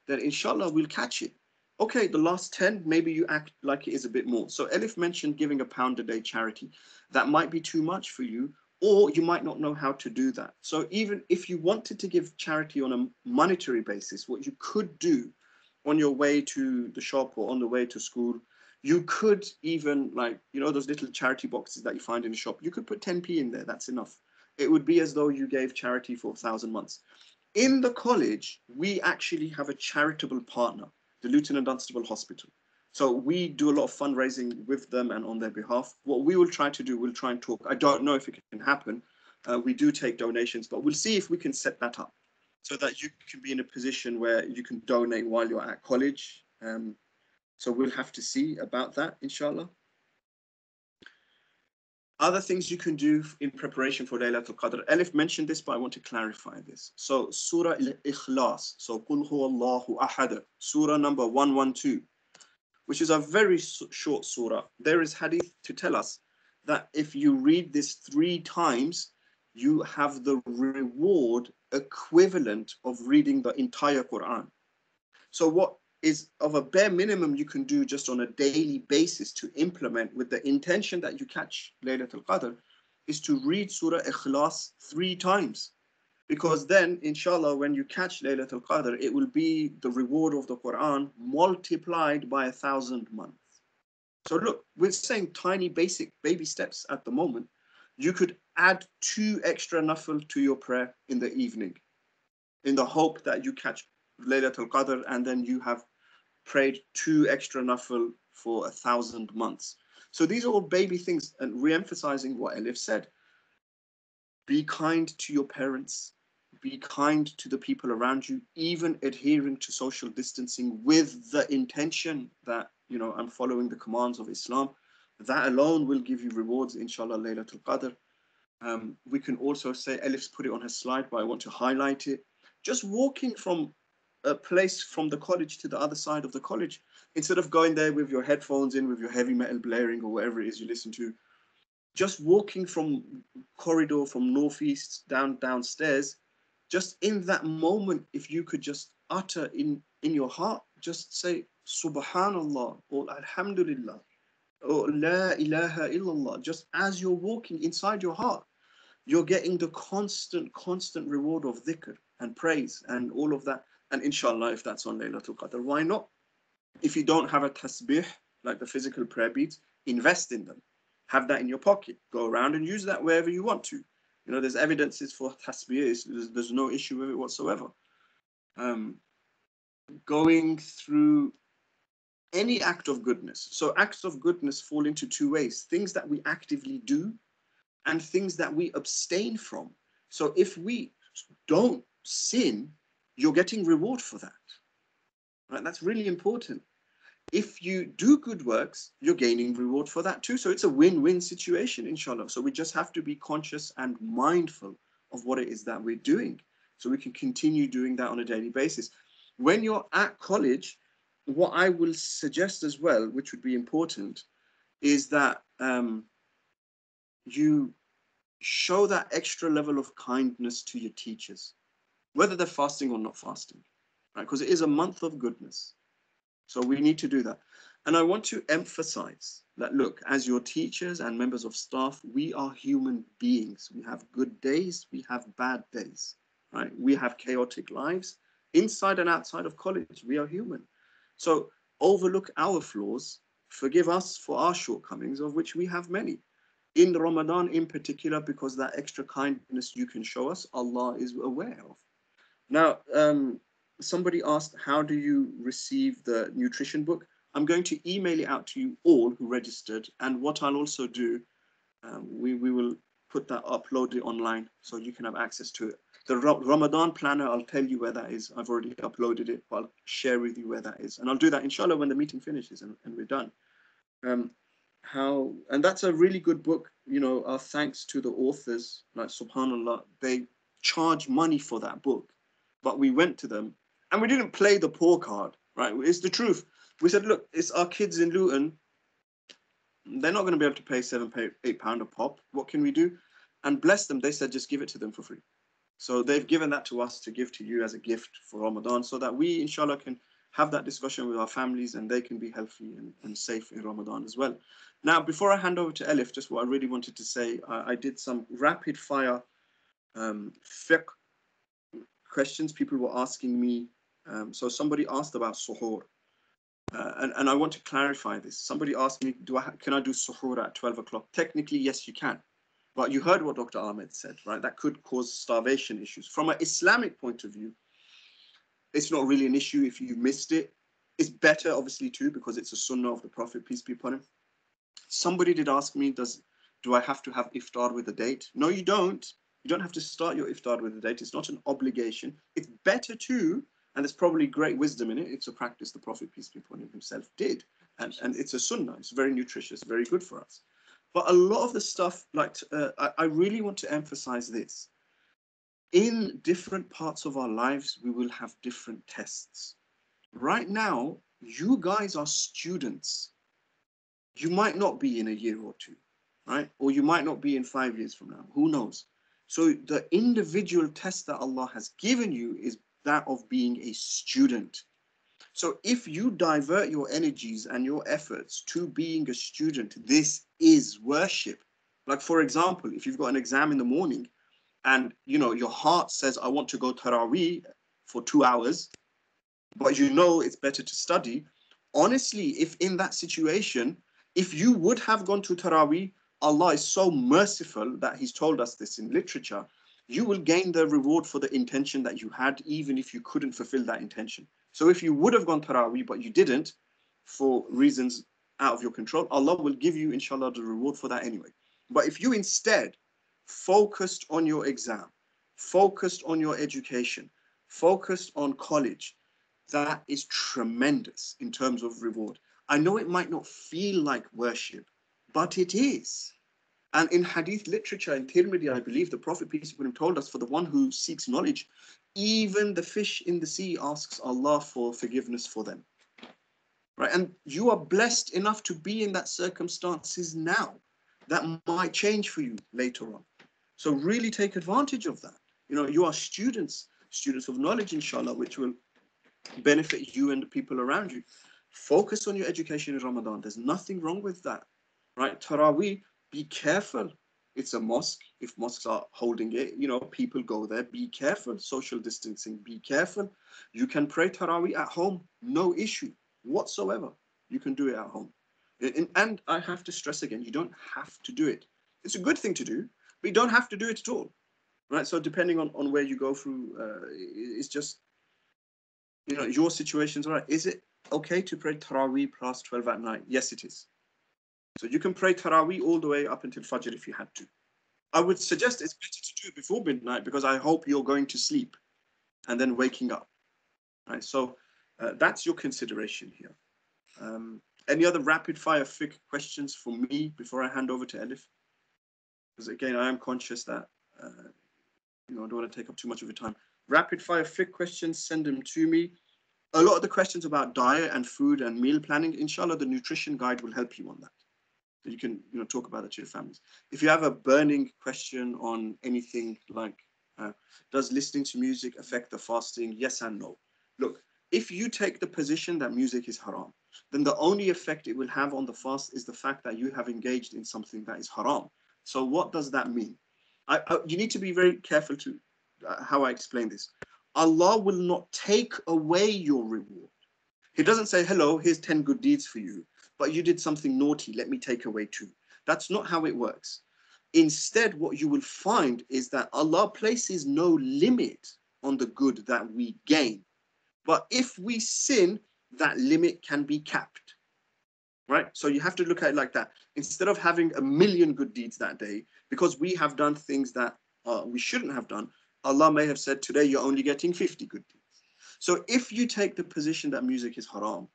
then inshallah we'll catch it. Okay, the last 10, maybe you act like it is a bit more. So Elif mentioned giving a pound a day charity. That might be too much for you, or you might not know how to do that. So even if you wanted to give charity on a monetary basis, what you could do on your way to the shop or on the way to school, you could even like, you know, those little charity boxes that you find in the shop, you could put 10p in there, that's enough. It would be as though you gave charity for a thousand months. In the college, we actually have a charitable partner, the Luton and Dunstable Hospital. So we do a lot of fundraising with them and on their behalf. What we will try to do, we'll try and talk. I don't know if it can happen. Uh, we do take donations, but we'll see if we can set that up. so that you can be in a position where you can donate while you're at college. Um, so we'll have to see about that, inshallah. Other things you can do in preparation for Laylatul Qadr. Elif mentioned this, but I want to clarify this. So Surah Al-Ikhlas, so Qul Allahu Ahad, Surah number 112, which is a very short surah. There is hadith to tell us that if you read this three times, you have the reward equivalent of reading the entire Quran. So what is of a bare minimum you can do just on a daily basis to implement with the intention that you catch Laylatul Qadr is to read Surah Ikhlas three times. Because then, inshallah, when you catch Laylatul Qadr, it will be the reward of the Quran multiplied by a thousand months. So look, we're saying tiny basic baby steps at the moment. You could add two extra nafil to your prayer in the evening in the hope that you catch Laylatul Qadr and then you have prayed two extra nafil for a thousand months. So these are all baby things and re-emphasizing what Elif said. Be kind to your parents, be kind to the people around you, even adhering to social distancing with the intention that, you know, I'm following the commands of Islam. That alone will give you rewards, inshallah, Laylatul Qadr. Um, we can also say, Elif's put it on her slide, but I want to highlight it. Just walking from a place from the college to the other side of the college instead of going there with your headphones in with your heavy metal blaring or whatever it is you listen to just walking from corridor from northeast down downstairs just in that moment if you could just utter in in your heart just say subhanallah or alhamdulillah or la ilaha illallah just as you're walking inside your heart you're getting the constant constant reward of dhikr and praise and all of that and inshallah, if that's on Laylatul Qadr, why not? If you don't have a tasbih, like the physical prayer beads, invest in them. Have that in your pocket. Go around and use that wherever you want to. You know, there's evidences for tasbih. There's, there's no issue with it whatsoever. Um, going through any act of goodness. So acts of goodness fall into two ways. Things that we actively do and things that we abstain from. So if we don't sin, you're getting reward for that. Right? That's really important. If you do good works, you're gaining reward for that too. So it's a win-win situation, inshallah. So we just have to be conscious and mindful of what it is that we're doing. So we can continue doing that on a daily basis. When you're at college, what I will suggest as well, which would be important, is that um, you show that extra level of kindness to your teachers whether they're fasting or not fasting, right? Because it is a month of goodness. So we need to do that. And I want to emphasize that look, as your teachers and members of staff, we are human beings. We have good days, we have bad days, right? We have chaotic lives inside and outside of college. We are human. So overlook our flaws, forgive us for our shortcomings, of which we have many. In Ramadan, in particular, because that extra kindness you can show us, Allah is aware of. Now, um, somebody asked, how do you receive the nutrition book? I'm going to email it out to you all who registered. And what I'll also do, um, we, we will put that, upload it online so you can have access to it. The Ramadan planner, I'll tell you where that is. I've already uploaded it, but I'll share with you where that is. And I'll do that, inshallah, when the meeting finishes and, and we're done. Um, how, and that's a really good book. You know, our thanks to the authors, like subhanAllah, they charge money for that book but we went to them and we didn't play the poor card, right? It's the truth. We said, look, it's our kids in Luton. They're not going to be able to pay seven, pay eight pound a pop. What can we do? And bless them, they said, just give it to them for free. So they've given that to us to give to you as a gift for Ramadan so that we, inshallah, can have that discussion with our families and they can be healthy and, and safe in Ramadan as well. Now, before I hand over to Elif, just what I really wanted to say, I, I did some rapid fire um, fiqh questions people were asking me. Um, so somebody asked about suhoor. Uh, and, and I want to clarify this. Somebody asked me, do I can I do suhoor at 12 o'clock? Technically, yes, you can. But you heard what Dr. Ahmed said, right? That could cause starvation issues. From an Islamic point of view, it's not really an issue if you missed it. It's better, obviously, too, because it's a sunnah of the Prophet, peace be upon him. Somebody did ask me, does do I have to have iftar with a date? No, you don't You don't have to start your iftar with the date. It's not an obligation. It's better to, and there's probably great wisdom in it. It's a practice the Prophet, peace be upon him, himself did. And, and it's a sunnah. It's very nutritious, very good for us. But a lot of the stuff, like, uh, I, I really want to emphasize this. In different parts of our lives, we will have different tests. Right now, you guys are students. You might not be in a year or two, right? Or you might not be in five years from now. Who knows? So the individual test that Allah has given you is that of being a student. So if you divert your energies and your efforts to being a student, this is worship. Like for example, if you've got an exam in the morning and you know your heart says I want to go Taraweeh for 2 hours, but you know it's better to study, honestly, if in that situation, if you would have gone to Taraweeh, Allah is so merciful that He's told us this in literature. You will gain the reward for the intention that you had, even if you couldn't fulfill that intention. So if you would have gone Taraweeh, but you didn't, for reasons out of your control, Allah will give you, inshallah, the reward for that anyway. But if you instead focused on your exam, focused on your education, focused on college, that is tremendous in terms of reward. I know it might not feel like worship, but it is. And in hadith literature, in Tirmidhi, I believe the Prophet, peace be upon him, told us for the one who seeks knowledge, even the fish in the sea asks Allah for forgiveness for them. Right? And you are blessed enough to be in that circumstances now. That might change for you later on. So really take advantage of that. You know, you are students, students of knowledge, inshallah, which will benefit you and the people around you. Focus on your education in Ramadan. There's nothing wrong with that right? Taraweeh, be careful. It's a mosque. If mosques are holding it, you know, people go there. Be careful. Social distancing, be careful. You can pray Taraweeh at home, no issue whatsoever. You can do it at home. And, I have to stress again, you don't have to do it. It's a good thing to do, but you don't have to do it at all. Right? So depending on, on where you go through, uh, it's just, you know, your situation's right. Is it okay to pray Taraweeh plus 12 at night? Yes, it is. So you can pray Taraweeh all the way up until Fajr if you had to. I would suggest it's better to do it before midnight because I hope you're going to sleep and then waking up. Right, so uh, that's your consideration here. Um, any other rapid fire fiqh questions for me before I hand over to Elif? Because again, I am conscious that uh, you know I don't want to take up too much of your time. Rapid fire fiqh questions, send them to me. A lot of the questions about diet and food and meal planning, inshallah, the nutrition guide will help you on that that you can you know talk about it to your families. If you have a burning question on anything like uh, does listening to music affect the fasting? Yes and no. Look, if you take the position that music is haram, then the only effect it will have on the fast is the fact that you have engaged in something that is haram. So what does that mean? I, I, you need to be very careful to uh, how I explain this. Allah will not take away your reward. He doesn't say, hello, here's 10 good deeds for you but you did something naughty, let me take away two. That's not how it works. Instead, what you will find is that Allah places no limit on the good that we gain. But if we sin, that limit can be capped. Right? So you have to look at it like that. Instead of having a million good deeds that day, because we have done things that uh, we shouldn't have done, Allah may have said, today you're only getting 50 good deeds. So if you take the position that music is haram,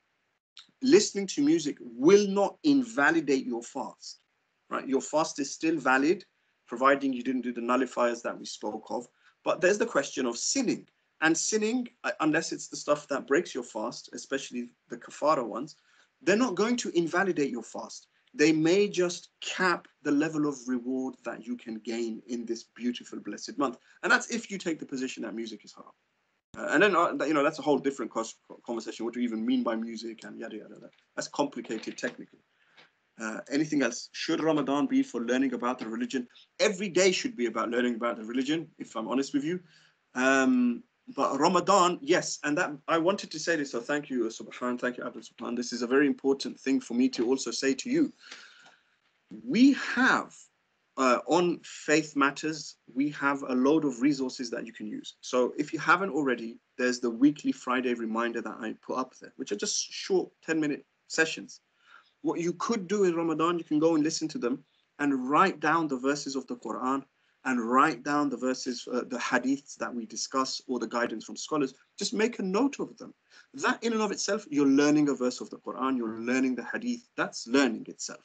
listening to music will not invalidate your fast, right? Your fast is still valid, providing you didn't do the nullifiers that we spoke of. But there's the question of sinning. And sinning, uh, unless it's the stuff that breaks your fast, especially the kafara ones, they're not going to invalidate your fast. They may just cap the level of reward that you can gain in this beautiful, blessed month. And that's if you take the position that music is haram. Uh, and then, uh, you know, that's a whole different conversation. What do you even mean by music and yada, yada, yada. That's complicated technically. Uh, anything else? Should Ramadan be for learning about the religion? Every day should be about learning about the religion, if I'm honest with you. Um, but Ramadan, yes, and that I wanted to say this, so thank you, Subhan, thank you, Abdul Subhan. This is a very important thing for me to also say to you. We have uh, on faith matters, we have a load of resources that you can use. So if you haven't already, there's the weekly Friday reminder that I put up there, which are just short 10 minute sessions. What you could do in Ramadan, you can go and listen to them and write down the verses of the Quran and write down the verses, uh, the hadiths that we discuss or the guidance from scholars. Just make a note of them. That in and of itself, you're learning a verse of the Quran, you're learning the hadith. That's learning itself.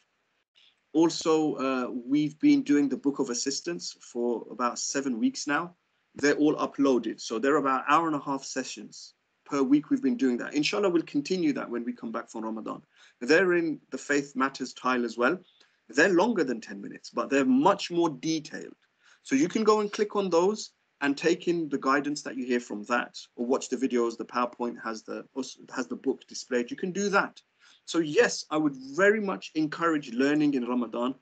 Also, uh, we've been doing the book of assistance for about seven weeks now. They're all uploaded. So they're about hour and a half sessions per week. We've been doing that. Inshallah, we'll continue that when we come back from Ramadan. They're in the Faith Matters tile as well. They're longer than 10 minutes, but they're much more detailed. So you can go and click on those and take in the guidance that you hear from that or watch the videos. The PowerPoint has the, has the book displayed. You can do that. So yes, I would very much encourage learning in Ramadan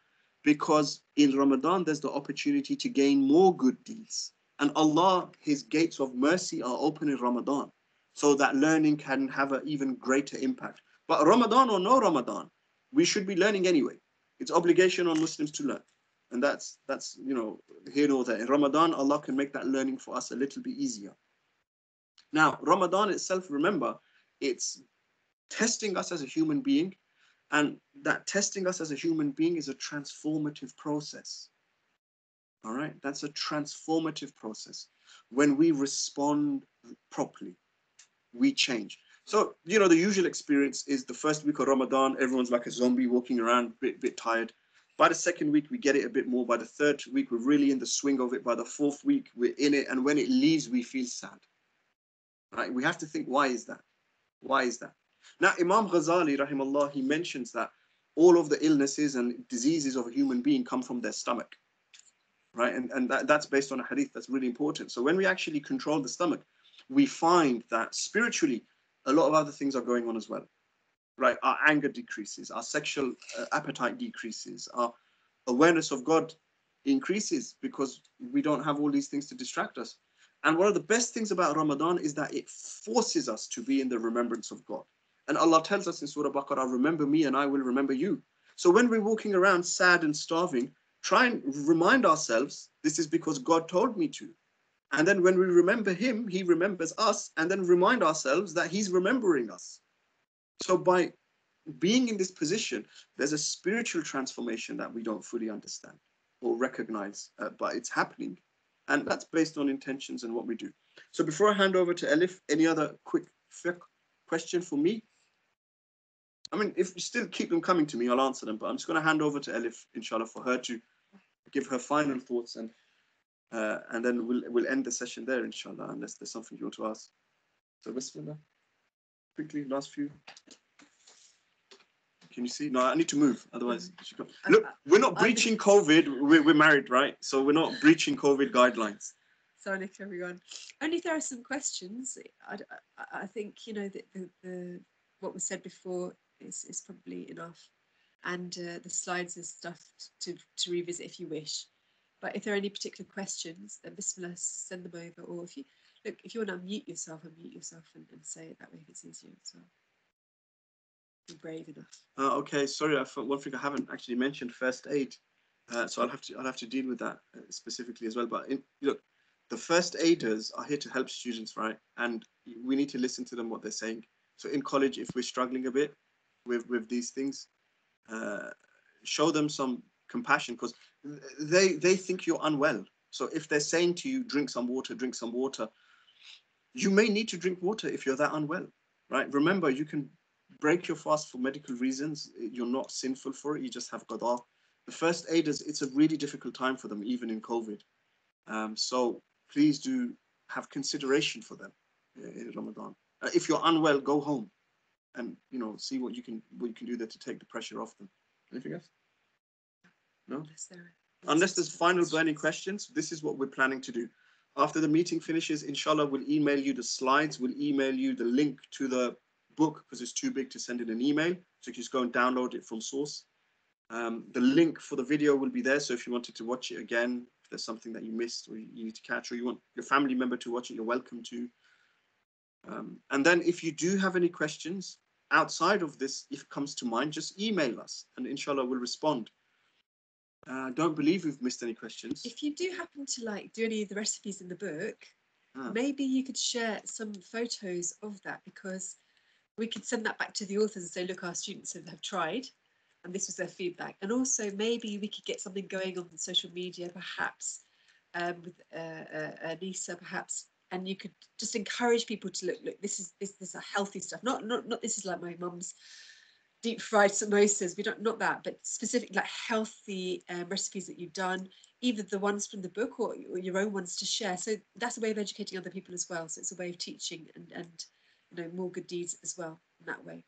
because in Ramadan, there's the opportunity to gain more good deeds. And Allah, his gates of mercy are open in Ramadan so that learning can have an even greater impact. But Ramadan or no Ramadan, we should be learning anyway. It's obligation on Muslims to learn. And that's, that's you know, here or there. In Ramadan, Allah can make that learning for us a little bit easier. Now, Ramadan itself, remember, it's testing us as a human being. And that testing us as a human being is a transformative process. All right, that's a transformative process. When we respond properly, we change. So, you know, the usual experience is the first week of Ramadan, everyone's like a zombie walking around, a bit, bit tired. By the second week, we get it a bit more. By the third week, we're really in the swing of it. By the fourth week, we're in it. And when it leaves, we feel sad. Right? We have to think, why is that? Why is that? Now, Imam Ghazali, rahimahullah, he mentions that all of the illnesses and diseases of a human being come from their stomach. Right? And, and that, that's based on a hadith that's really important. So when we actually control the stomach, we find that spiritually, a lot of other things are going on as well right? Our anger decreases, our sexual uh, appetite decreases, our awareness of God increases because we don't have all these things to distract us. And one of the best things about Ramadan is that it forces us to be in the remembrance of God. And Allah tells us in Surah Baqarah, remember me and I will remember you. So when we're walking around sad and starving, try and remind ourselves this is because God told me to. And then when we remember him, he remembers us, and then remind ourselves that he's remembering us. So by being in this position, there's a spiritual transformation that we don't fully understand or recognize, uh, but it's happening. And that's based on intentions and what we do. So before I hand over to Elif, any other quick question for me? I mean, if you still keep them coming to me, I'll answer them, but I'm just going to hand over to Elif, inshallah, for her to give her final thoughts and uh, and then we'll we'll end the session there, inshallah, unless there's something you want to ask. So, bismillah quickly, last few. Can you see? No, I need to move. Otherwise, mm. look, we're not breaching COVID. We're, we're married, right? So we're not breaching COVID guidelines. Sorry, everyone. Only if there are some questions. I, I, I think you know that the, the what was said before is is probably enough, and uh, the slides and stuff to to revisit if you wish. But if there are any particular questions, then Bismillah, send them over. Or if you look, if you want to unmute yourself, unmute yourself and, and say it that way if it's easier as well. Be brave enough. Uh, okay, sorry, I one thing I haven't actually mentioned first aid, uh, so I'll have to I'll have to deal with that uh, specifically as well. But in, look, the first aiders are here to help students, right? And we need to listen to them what they're saying. So in college, if we're struggling a bit with with these things, uh, show them some compassion because they they think you're unwell. So if they're saying to you, drink some water, drink some water, you may need to drink water if you're that unwell, right? Remember, you can break your fast for medical reasons. You're not sinful for it. You just have qada. The first aiders, it's a really difficult time for them, even in COVID. Um, so please do have consideration for them uh, in Ramadan. Uh, if you're unwell, go home and you know see what you can what you can do there to take the pressure off them. Anything else? No. Unless, Unless there's final burning questions, this is what we're planning to do. After the meeting finishes, inshallah, we'll email you the slides, we'll email you the link to the book because it's too big to send in an email. So you just go and download it from source. Um, the link for the video will be there. So if you wanted to watch it again, if there's something that you missed or you need to catch, or you want your family member to watch it, you're welcome to. Um, and then if you do have any questions outside of this, if it comes to mind, just email us and inshallah we'll respond. I uh, don't believe we've missed any questions. If you do happen to like do any of the recipes in the book, ah. maybe you could share some photos of that because we could send that back to the authors and say, look, our students have, tried and this was their feedback. And also maybe we could get something going on social media, perhaps um, with uh, uh, Anissa perhaps, and you could just encourage people to look. Look, this is this this are healthy stuff. Not not not this is like my mum's deep fried samosas. We don't not that, but specific like healthy um, recipes that you've done, either the ones from the book or, or your own ones to share. So that's a way of educating other people as well. So it's a way of teaching and and you know more good deeds as well in that way.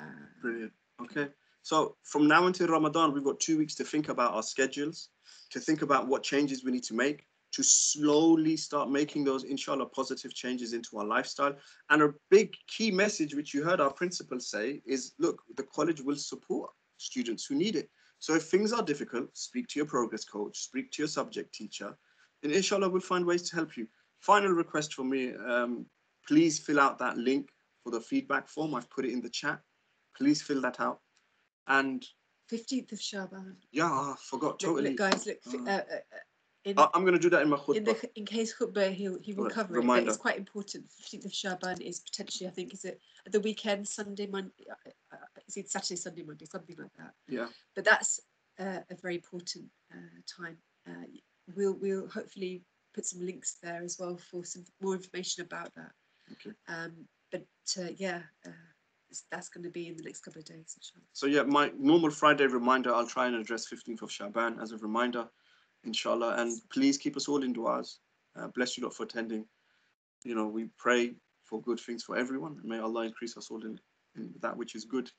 Uh, Brilliant. Okay. So from now until Ramadan, we've got two weeks to think about our schedules, to think about what changes we need to make, to slowly start making those, inshallah, positive changes into our lifestyle. And a big key message, which you heard our principal say, is look, the college will support students who need it. So if things are difficult, speak to your progress coach, speak to your subject teacher, and inshallah, we'll find ways to help you. Final request from me, um, please fill out that link for the feedback form. I've put it in the chat. Please fill that out. And 15th of Shaban. yeah, I forgot totally. look, guys, look. Uh, Uh, uh, uh, in, I- I'm going to do that in my in khutbah. the in case khutbah he'll he will cover it but it's quite important 15th of shaban is potentially i think is it the weekend sunday monday uh, is it saturday sunday monday something like that Yeah. but that's uh, a very important uh, time uh, we'll we'll hopefully put some links there as well for some more information about that Okay. um but uh, yeah uh, that's going to be in the next couple of days inshallah. So yeah, my normal Friday reminder, I'll try and address 15th of Shaban as a reminder, inshallah. And please keep us all in du'as. Uh, bless you lot for attending. You know, we pray for good things for everyone. May Allah increase us all in, in that which is good.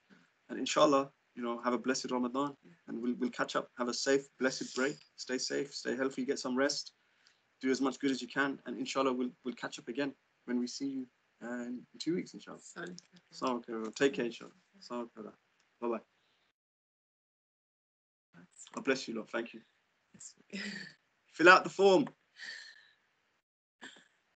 And inshallah, you know, have a blessed Ramadan. And we'll, we'll catch up. Have a safe, blessed break. Stay safe, stay healthy, get some rest. Do as much good as you can. And inshallah, we'll, we'll catch up again when we see you uh, in two weeks, inshallah. so okay, take care, inshallah. Bye bye. God bless you, lot. Thank you. Fill out the form.